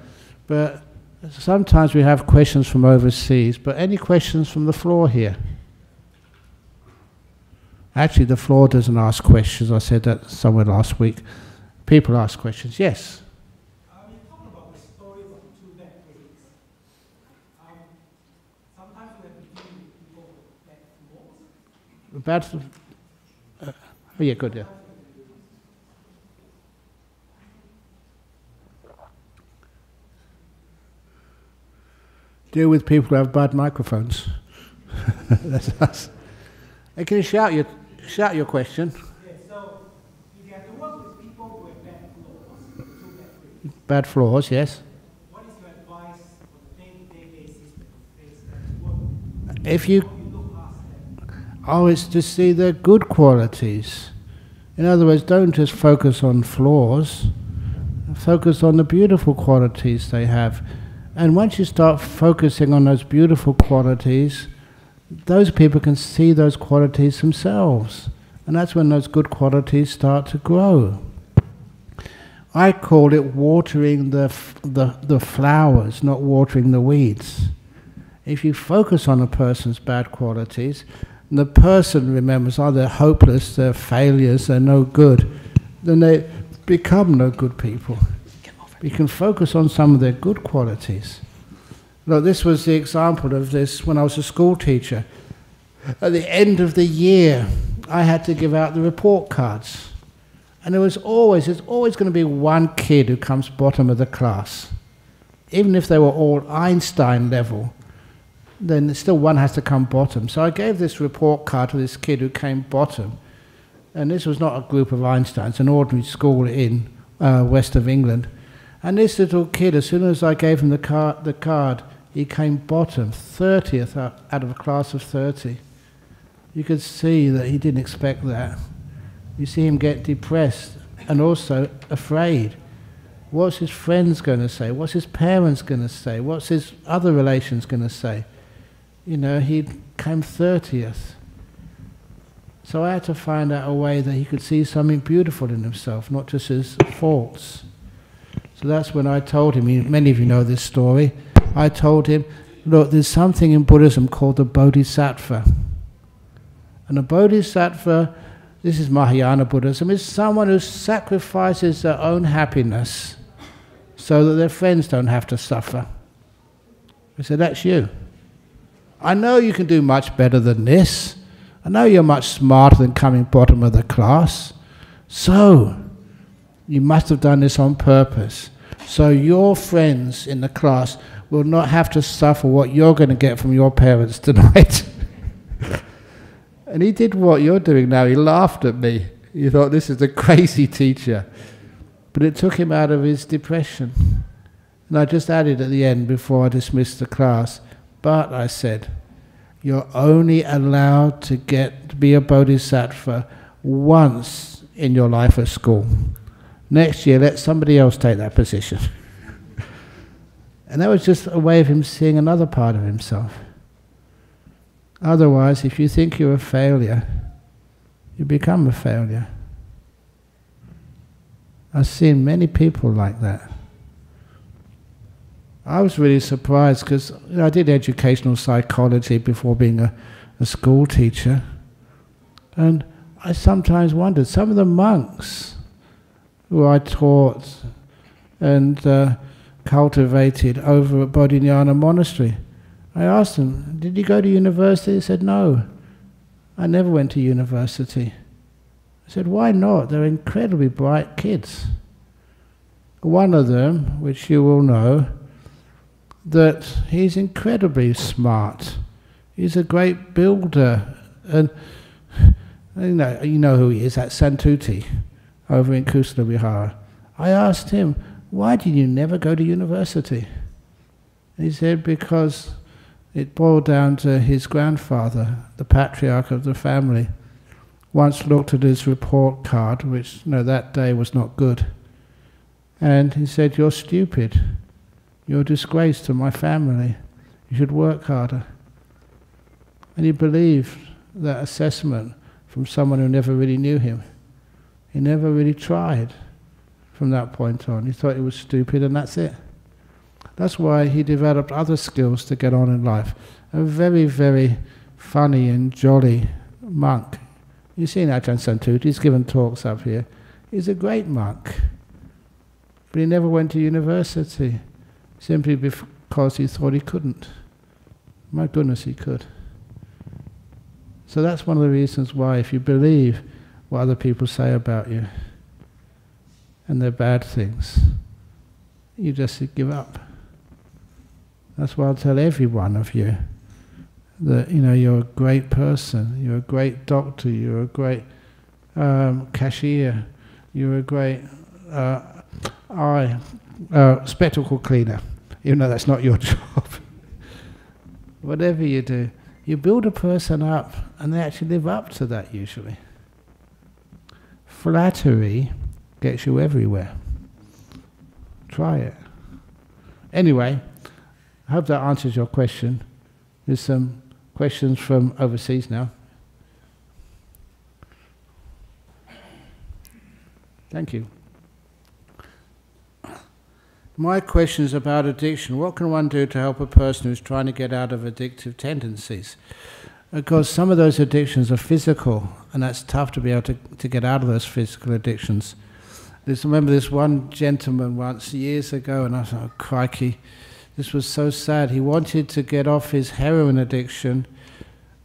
But sometimes we have questions from overseas, but any questions from the floor here? Actually, the floor doesn't ask questions. I said that somewhere last week. People ask questions. Yes? bad. Uh, oh yeah, good. Yeah. Deal with people who have bad microphones. [LAUGHS] That's us. Hey, can you shout your shout your question? bad floors, yes. What is your advice on a day-to-day basis? If you Oh, it's to see their good qualities. In other words, don't just focus on flaws, focus on the beautiful qualities they have. And once you start focusing on those beautiful qualities, those people can see those qualities themselves. And that's when those good qualities start to grow. I call it watering the, the, the flowers, not watering the weeds. If you focus on a person's bad qualities, and the person remembers, oh, they're hopeless, they're failures, they're no good, then they become no good people. We can focus on some of their good qualities. Look, this was the example of this when I was a school teacher. At the end of the year, I had to give out the report cards. And there was always, there's always going to be one kid who comes bottom of the class. Even if they were all Einstein level, then still one has to come bottom. So I gave this report card to this kid who came bottom. And this was not a group of Einsteins, an ordinary school in uh, west of England. And this little kid, as soon as I gave him the, car- the card, he came bottom, 30th out of a class of 30. You could see that he didn't expect that. You see him get depressed and also afraid. What's his friends going to say? What's his parents going to say? What's his other relations going to say? you know, he came 30th. So I had to find out a way that he could see something beautiful in himself, not just his faults. So that's when I told him, many of you know this story, I told him, look, there's something in Buddhism called the Bodhisattva. And a Bodhisattva, this is Mahayana Buddhism, is someone who sacrifices their own happiness so that their friends don't have to suffer. I said, that's you. I know you can do much better than this. I know you're much smarter than coming bottom of the class. So, you must have done this on purpose. So, your friends in the class will not have to suffer what you're going to get from your parents [LAUGHS] tonight. and he did what you're doing now. He laughed at me. He thought, this is a crazy teacher. But it took him out of his depression. And I just added at the end before I dismissed the class, but I said, you're only allowed to get to be a bodhisattva once in your life at school. Next year, let somebody else take that position. [LAUGHS] and that was just a way of him seeing another part of himself. Otherwise, if you think you're a failure, you become a failure. I've seen many people like that. I was really surprised because you know, I did educational psychology before being a, a school teacher. And I sometimes wondered, some of the monks who I taught and uh, cultivated over at Bodhinyana Monastery, I asked him, Did you go to university? He said, No, I never went to university. I said, Why not? They're incredibly bright kids. One of them, which you will know, that he's incredibly smart. He's a great builder. And you know, you know who he is, that Santuti over in Kusala Vihara. I asked him, why did you never go to university? He said, because it boiled down to his grandfather, the patriarch of the family, once looked at his report card, which you know, that day was not good. And he said, You're stupid. You're a disgrace to my family. You should work harder. And he believed that assessment from someone who never really knew him. He never really tried from that point on. He thought he was stupid and that's it. That's why he developed other skills to get on in life. A very, very funny and jolly monk. You've seen Ajahn Santut, he's given talks up here. He's a great monk. But he never went to university simply because he thought he couldn't. My goodness, he could. So that's one of the reasons why, if you believe what other people say about you and their bad things, you just give up. That's why I'll tell every one of you that you know you're a great person, you're a great doctor, you're a great um, cashier, you're a great uh, eye uh, spectacle cleaner, even though that's not your [LAUGHS] job. Whatever you do, you build a person up and they actually live up to that usually. Flattery gets you everywhere. Try it. Anyway, I hope that answers your question. There's some questions from overseas now. Thank you. My question is about addiction. What can one do to help a person who's trying to get out of addictive tendencies? Because some of those addictions are physical, and that's tough to be able to, to get out of those physical addictions. I remember this one gentleman once years ago, and I thought, oh, crikey, this was so sad. He wanted to get off his heroin addiction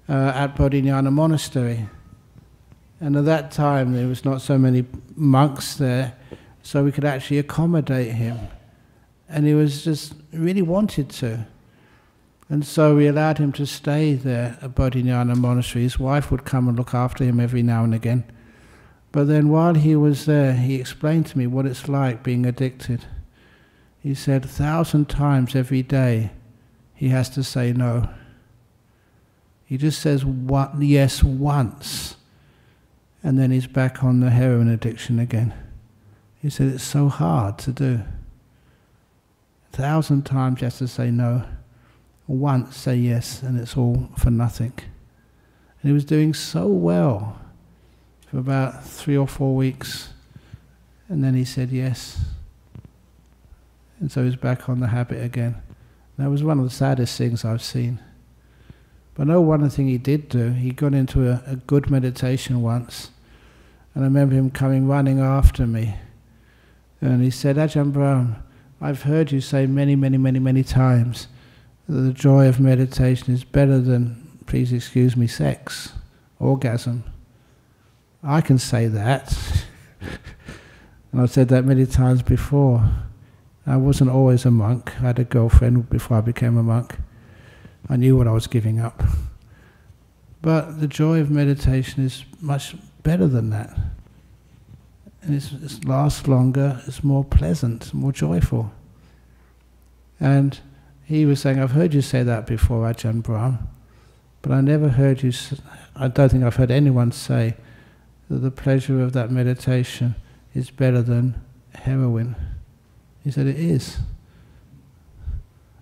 uh, at Bodhinyana Monastery. And at that time, there was not so many monks there, so we could actually accommodate him and he was just really wanted to. And so we allowed him to stay there at Bodhinyana Monastery. His wife would come and look after him every now and again. But then while he was there, he explained to me what it's like being addicted. He said a thousand times every day he has to say no. He just says what, yes once, and then he's back on the heroin addiction again. He said it's so hard to do A thousand times you have to say no. Once say yes, and it's all for nothing. And he was doing so well for about three or four weeks, and then he said yes. And so he's back on the habit again. That was one of the saddest things I've seen. But know one thing he did do, he got into a, a good meditation once, and I remember him coming running after me. And he said, Ajahn Brahm, I've heard you say many, many, many, many times the joy of meditation is better than, please excuse me, sex, orgasm. I can say that. and [LAUGHS] I've said that many times before. I wasn't always a monk. I had a girlfriend before I became a monk. I knew what I was giving up. But the joy of meditation is much better than that. and it lasts longer, it's more pleasant, more joyful. And he was saying, I've heard you say that before, Ajahn Brahm, but I never heard you, I don't think I've heard anyone say that the pleasure of that meditation is better than heroin. He said, It is.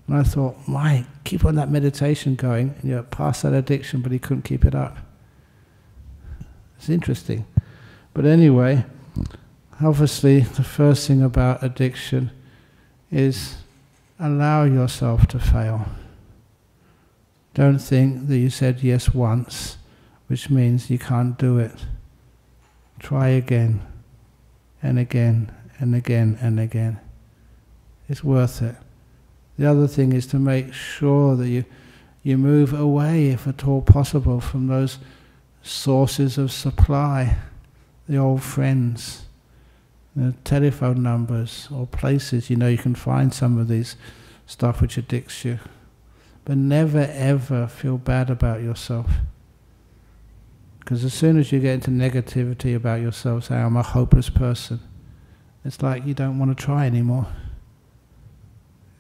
And I thought, my, keep on that meditation going, and you're past that addiction, but he couldn't keep it up. It's interesting. But anyway, obviously, the first thing about addiction is allow yourself to fail. Don't think that you said yes once, which means you can't do it. Try again, and again, and again, and again. It's worth it. The other thing is to make sure that you, you move away, if at all possible, from those sources of supply, the old friends the telephone numbers or places, you know, you can find some of these stuff which addicts you. But never ever feel bad about yourself. Because as soon as you get into negativity about yourself, say, I'm a hopeless person, it's like you don't want to try anymore.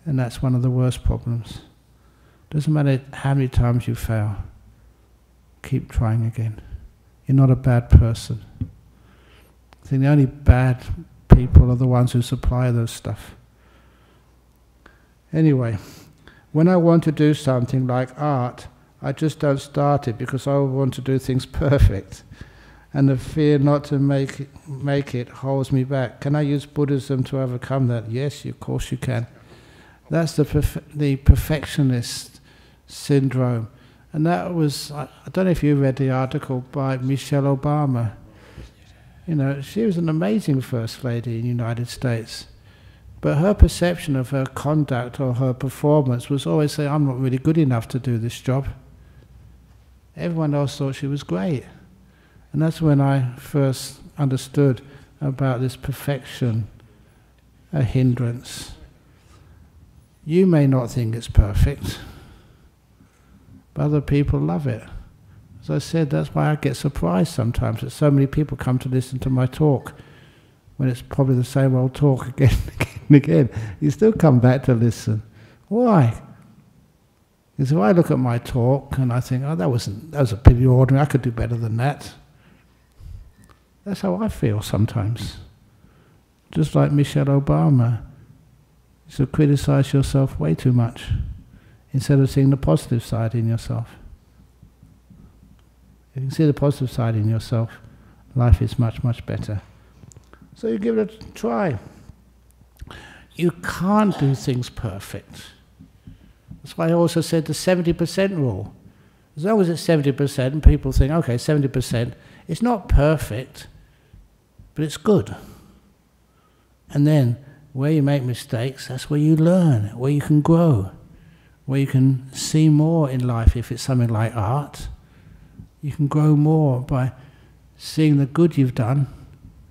And that's one of the worst problems. Doesn't matter how many times you fail, keep trying again. You're not a bad person. Think the only bad people are the ones who supply those stuff. Anyway, when I want to do something like art, I just don't start it because I want to do things [LAUGHS] perfect. And the fear not to make it, make it holds me back. Can I use Buddhism to overcome that? Yes, of course you can. That's the, perf- the perfectionist syndrome. And that was, I, I don't know if you read the article by Michelle Obama you know, she was an amazing First Lady in the United States. But her perception of her conduct or her performance was always saying, I'm not really good enough to do this job. Everyone else thought she was great. And that's when I first understood about this perfection, a hindrance. You may not think it's perfect, but other people love it. As I said, that's why I get surprised sometimes that so many people come to listen to my talk when it's probably the same old talk [LAUGHS] again and again. You still come back to listen. Why? Because if I look at my talk and I think, oh, that, wasn't, that was a pretty ordinary, I could do better than that. That's how I feel sometimes. Just like Michelle Obama. You should criticize yourself way too much instead of seeing the positive side in yourself. You can see the positive side in yourself, life is much, much better. So you give it a try. You can't do things perfect. That's why I also said the 70% rule. As long as it's 70%, and people think, okay, 70%, it's not perfect, but it's good. And then, where you make mistakes, that's where you learn, where you can grow, where you can see more in life if it's something like art you can grow more by seeing the good you've done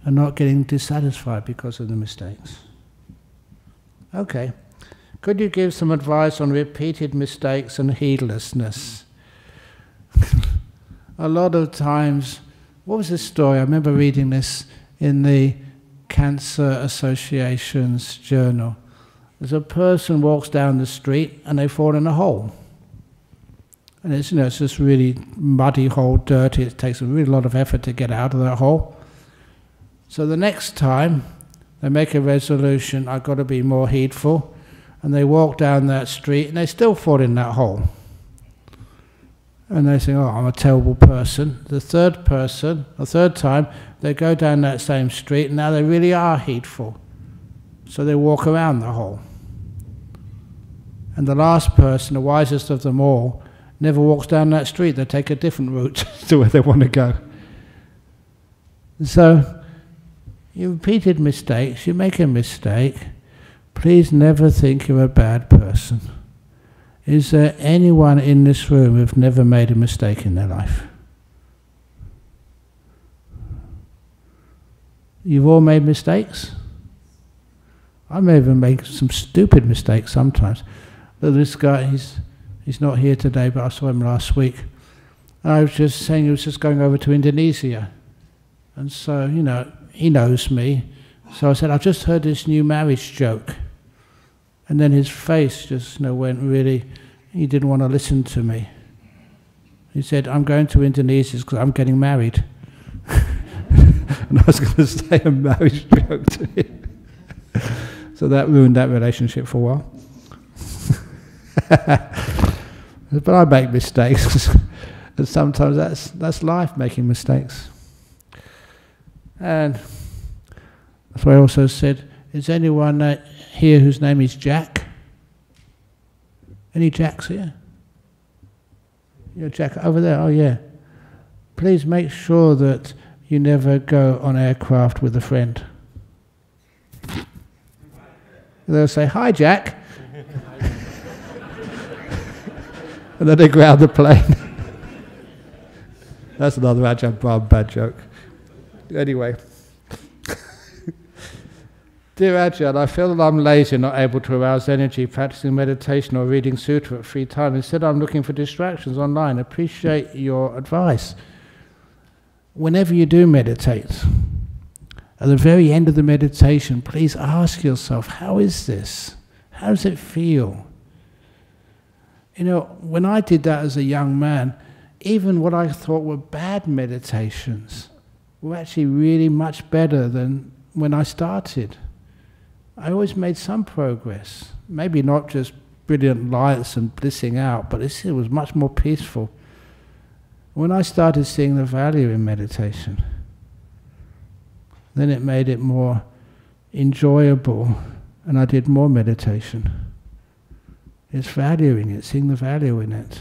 and not getting dissatisfied because of the mistakes. Okay. Could you give some advice on repeated mistakes and heedlessness? [LAUGHS] a lot of times, what was this story? I remember reading this in the Cancer Association's journal. There's a person walks down the street and they fall in a hole. And it's, you know, it's just really muddy hole, dirty. It takes a really lot of effort to get out of that hole. So the next time they make a resolution, I've got to be more heedful. And they walk down that street and they still fall in that hole. And they say, oh, I'm a terrible person. The third person, the third time, they go down that same street and now they really are heedful. So they walk around the hole. And the last person, the wisest of them all, never walks down that street. They take a different route [LAUGHS] to where they want to go. So, you repeated mistakes, you make a mistake. Please never think you're a bad person. Is there anyone in this room who've never made a mistake in their life? You've all made mistakes? I may even make some stupid mistakes sometimes. But this guy, he's He's not here today, but I saw him last week. And I was just saying he was just going over to Indonesia. And so, you know, he knows me. So I said, I've just heard this new marriage joke. And then his face just you know, went really, he didn't want to listen to me. He said, I'm going to Indonesia because I'm getting married. [LAUGHS] and I was going to say a marriage joke to him. [LAUGHS] so that ruined that relationship for a while. [LAUGHS] but I make mistakes, [LAUGHS] and sometimes that's, that's life making mistakes. And that's why I also said, is anyone here whose name is Jack? Any Jacks here? You're Jack over there? Oh, yeah. Please make sure that you never go on aircraft with a friend. They'll say, Hi, Jack. And then they ground the plane. That's another Ajahn Brahm bad joke. Anyway. Dear Ajahn, I feel that I'm lazy and not able to arouse energy practicing meditation or reading sutra at free time. Instead, I'm looking for distractions online. Appreciate your advice. Whenever you do meditate, at the very end of the meditation, please ask yourself, how is this? How does it feel? You know, when I did that as a young man, even what I thought were bad meditations were actually really much better than when I started. I always made some progress. Maybe not just brilliant lights and blissing out, but it was much more peaceful. When I started seeing the value in meditation, then it made it more enjoyable, and I did more meditation. It's valuing it, seeing the value in it.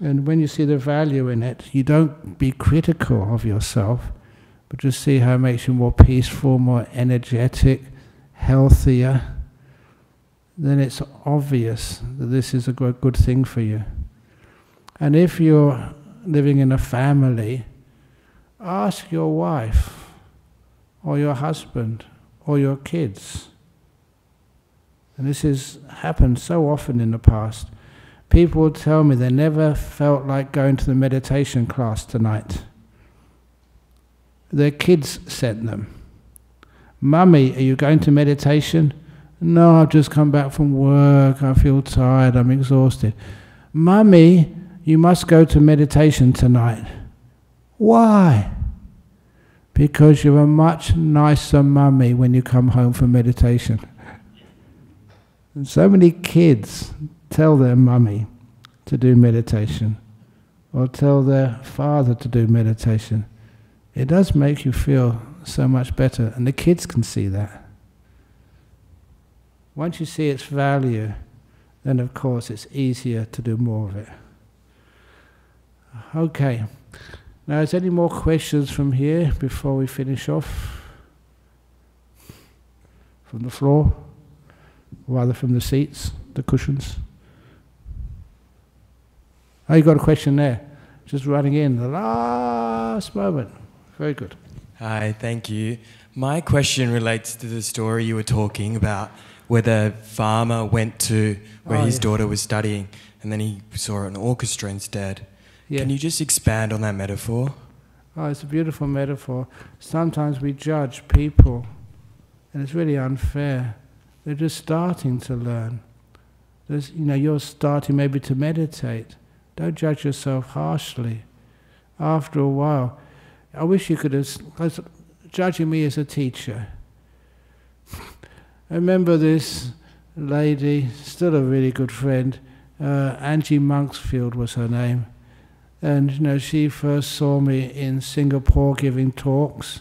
And when you see the value in it, you don't be critical of yourself, but just see how it makes you more peaceful, more energetic, healthier, then it's obvious that this is a good thing for you. And if you're living in a family, ask your wife or your husband or your kids. And this has happened so often in the past. People will tell me they never felt like going to the meditation class tonight. Their kids sent them. Mummy, are you going to meditation? No, I've just come back from work. I feel tired. I'm exhausted. Mummy, you must go to meditation tonight. Why? Because you're a much nicer mummy when you come home from meditation. And so many kids tell their mummy to do meditation or tell their father to do meditation. It does make you feel so much better. And the kids can see that. Once you see its value, then of course it's easier to do more of it. Okay. Now, is there any more questions from here before we finish off? From the floor? Rather from the seats, the cushions? Oh, you got a question there. Just running in the last moment. Very good. Hi, thank you. My question relates to the story you were talking about where the farmer went to where oh, his yeah. daughter was studying and then he saw an orchestra instead. Yeah. Can you just expand on that metaphor? Oh, it's a beautiful metaphor. Sometimes we judge people and it's really unfair. They're just starting to learn. There's, you know, you're starting maybe to meditate. Don't judge yourself harshly. After a while, I wish you could have, judging me as a teacher. [LAUGHS] I remember this lady, still a really good friend, uh, Angie Monksfield was her name. And you know, she first saw me in Singapore giving talks,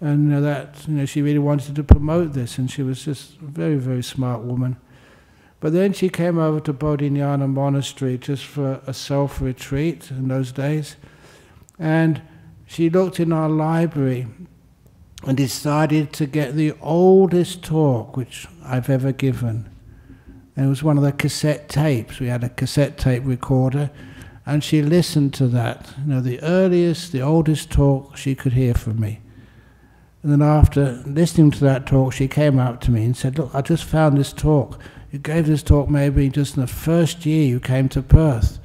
and that you know, she really wanted to promote this, and she was just a very, very smart woman. But then she came over to Bodhinyana Monastery just for a self retreat in those days, and she looked in our library and decided to get the oldest talk which I've ever given. And it was one of the cassette tapes. We had a cassette tape recorder, and she listened to that. You know, the earliest, the oldest talk she could hear from me. And then after listening to that talk, she came up to me and said, Look, I just found this talk. You gave this talk maybe just in the first year you came to Perth.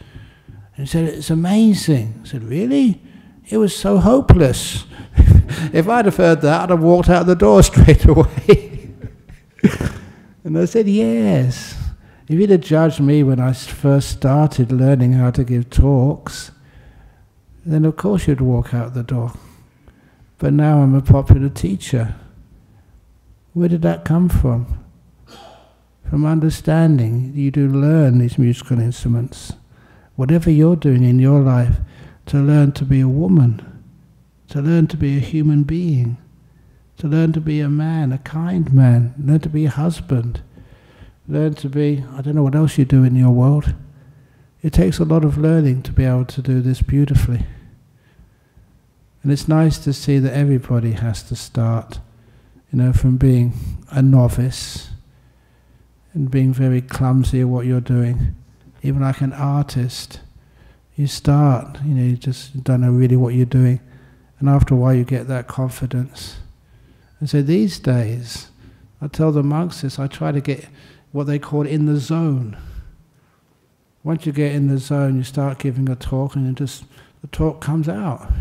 And she said, It's amazing. I said, Really? It was so hopeless. [LAUGHS] if I'd have heard that, I'd have walked out the door [LAUGHS] straight away. and I said, Yes. If you'd have judged me when I first started learning how to give talks, then of course you'd walk out the door. But now I'm a popular teacher. Where did that come from? From understanding you do learn these musical instruments. Whatever you're doing in your life, to learn to be a woman, to learn to be a human being, to learn to be a man, a kind man, learn to be a husband, learn to be, I don't know what else you do in your world. It takes a lot of learning to be able to do this beautifully. And it's nice to see that everybody has to start, you know, from being a novice and being very clumsy at what you're doing. Even like an artist, you start, you know, you just don't know really what you're doing. And after a while, you get that confidence. And so these days, I tell the monks this, I try to get what they call in the zone. Once you get in the zone, you start giving a talk, and just the talk comes out.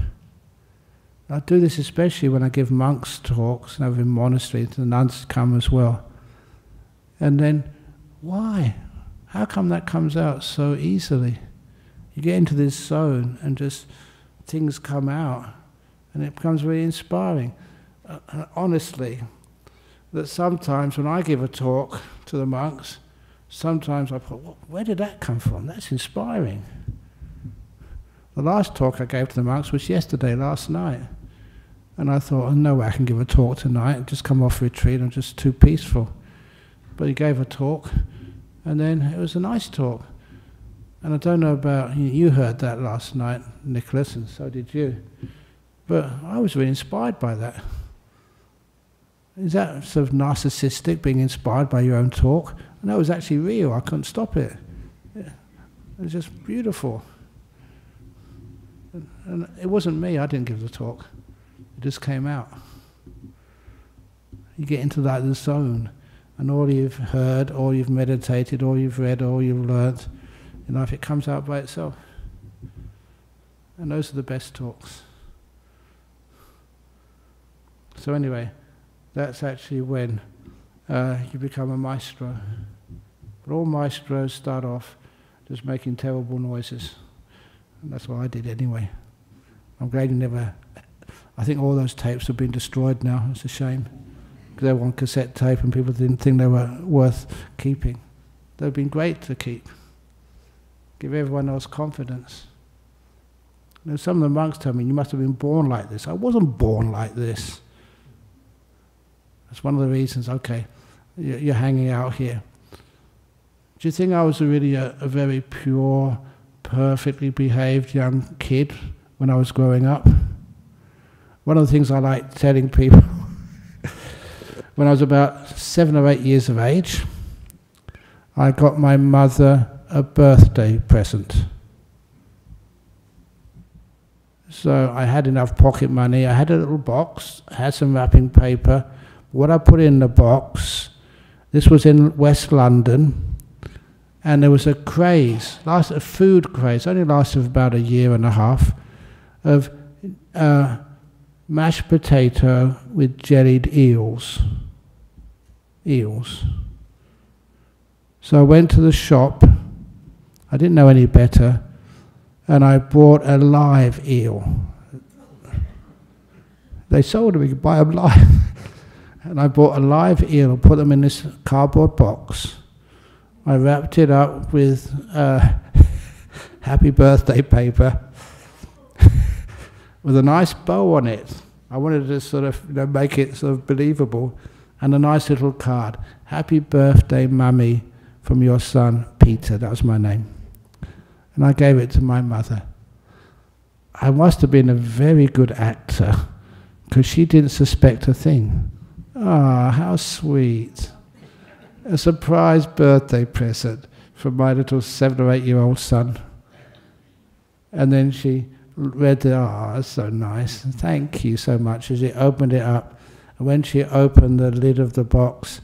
I do this especially when I give monks talks and have in monasteries, and the nuns come as well. And then, why? How come that comes out so easily? You get into this zone and just things come out, and it becomes very inspiring. Uh, honestly, that sometimes when I give a talk to the monks, sometimes I thought, where did that come from? That's inspiring. The last talk I gave to the monks was yesterday, last night. And I thought, oh, no way I can give a talk tonight. Just come off retreat. I'm just too peaceful. But he gave a talk, and then it was a nice talk. And I don't know about you heard that last night, Nicholas, and so did you. But I was really inspired by that. Is that sort of narcissistic, being inspired by your own talk? No, it was actually real. I couldn't stop it. It was just beautiful. And it wasn't me. I didn't give the talk. It just came out. You get into that zone, and all you've heard, all you've meditated, all you've read, all you've learnt, know, if it comes out by itself. And those are the best talks. So anyway, that's actually when uh, you become a maestro. But all maestros start off just making terrible noises. And that's what I did anyway. I'm glad you never I think all those tapes have been destroyed now. It's a shame. They were on cassette tape and people didn't think they were worth keeping. They've been great to keep. Give everyone else confidence. You know, some of the monks tell me, you must have been born like this. I wasn't born like this. That's one of the reasons, okay, you're hanging out here. Do you think I was really a, a very pure, perfectly behaved young kid when I was growing up? One of the things I like telling people [LAUGHS] when I was about seven or eight years of age, I got my mother a birthday present. So I had enough pocket money. I had a little box, had some wrapping paper. What I put in the box, this was in West London, and there was a craze, last, a food craze, only lasted about a year and a half, of uh, mashed potato with jellied eels. Eels. So I went to the shop, I didn't know any better, and I bought a live eel. They sold them, you could buy them live. [LAUGHS] and I bought a live eel, put them in this cardboard box. I wrapped it up with uh, [LAUGHS] happy birthday paper [LAUGHS] with a nice bow on it. I wanted to sort of you know, make it sort of believable. And a nice little card. Happy birthday, mummy, from your son, Peter. That was my name. And I gave it to my mother. I must have been a very good actor because she didn't suspect a thing. Ah, oh, how sweet. A surprise birthday present from my little seven or eight year old son. And then she read it, oh, that's so nice. Thank you so much. As he opened it up, and when she opened the lid of the box,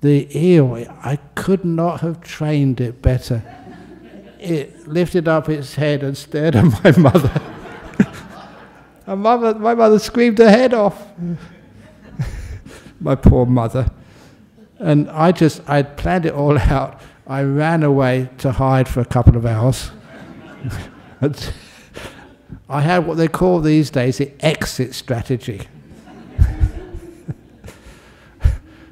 the eel, I could not have trained it better. It lifted up its head and stared at my mother. [LAUGHS] and mother, my mother screamed her head off. [LAUGHS] my poor mother. And I just, I'd planned it all [LAUGHS] out. I ran away to hide for a couple of hours. I had what they call these days the exit strategy. [LAUGHS]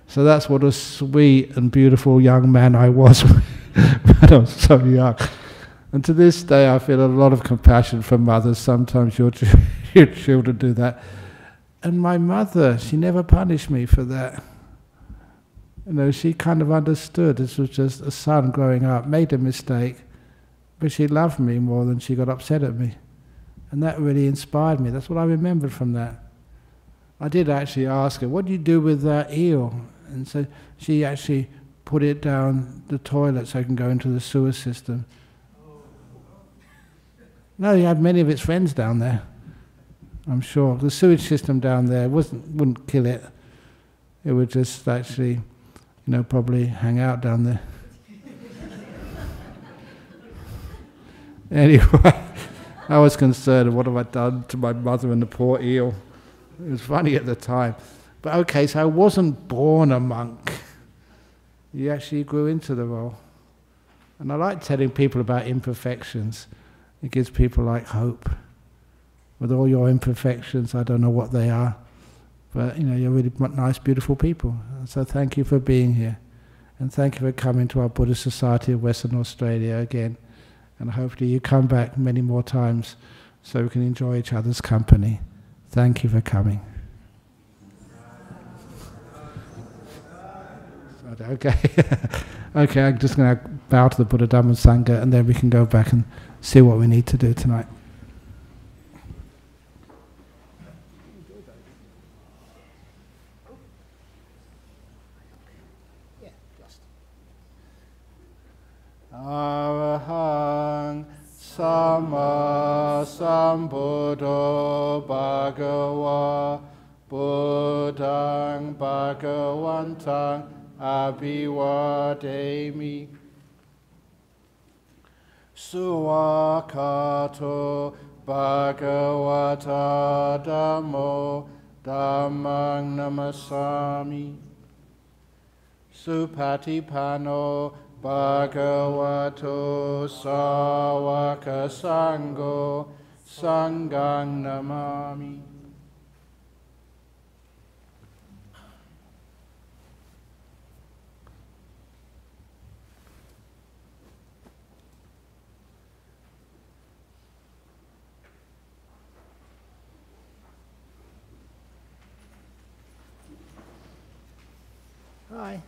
so that's what a sweet and beautiful young man I was [LAUGHS] when I was so young. And to this day, I feel a lot of compassion for mothers. Sometimes your, [LAUGHS] your children do that. And my mother, she never punished me for that. You know, she kind of understood this was just a son growing up, made a mistake, but she loved me more than she got upset at me. And that really inspired me. That's what I remembered from that. I did actually ask her, what do you do with that eel? And so she actually put it down the toilet so it can go into the sewer system. No, he had many of its friends down there. I'm sure. The sewage system down there wasn't, wouldn't kill it. It would just actually you know, probably hang out down there. [LAUGHS] anyway, I was concerned, what have I done to my mother and the poor eel? It was funny at the time. But okay, so I wasn't born a monk. You actually grew into the role. And I like telling people about imperfections. It gives people like hope. With all your imperfections, I don't know what they are. But you know, you're really nice, beautiful people. So thank you for being here. And thank you for coming to our Buddhist Society of Western Australia again. And hopefully you come back many more times so we can enjoy each other's company. Thank you for coming. Okay. [LAUGHS] okay, I'm just going to bow to the Buddha Dhamma Sangha and then we can go back and see what we need to do tonight. Arahang Samma Sambuddho Bhagava Buddhang Bhagavantang Abhivademi. Suwakato Bhagavata Dhammo Dhammang Namassami. Supatipanno Bhagavato Sawaka Sangho Sangang Namami. Hi.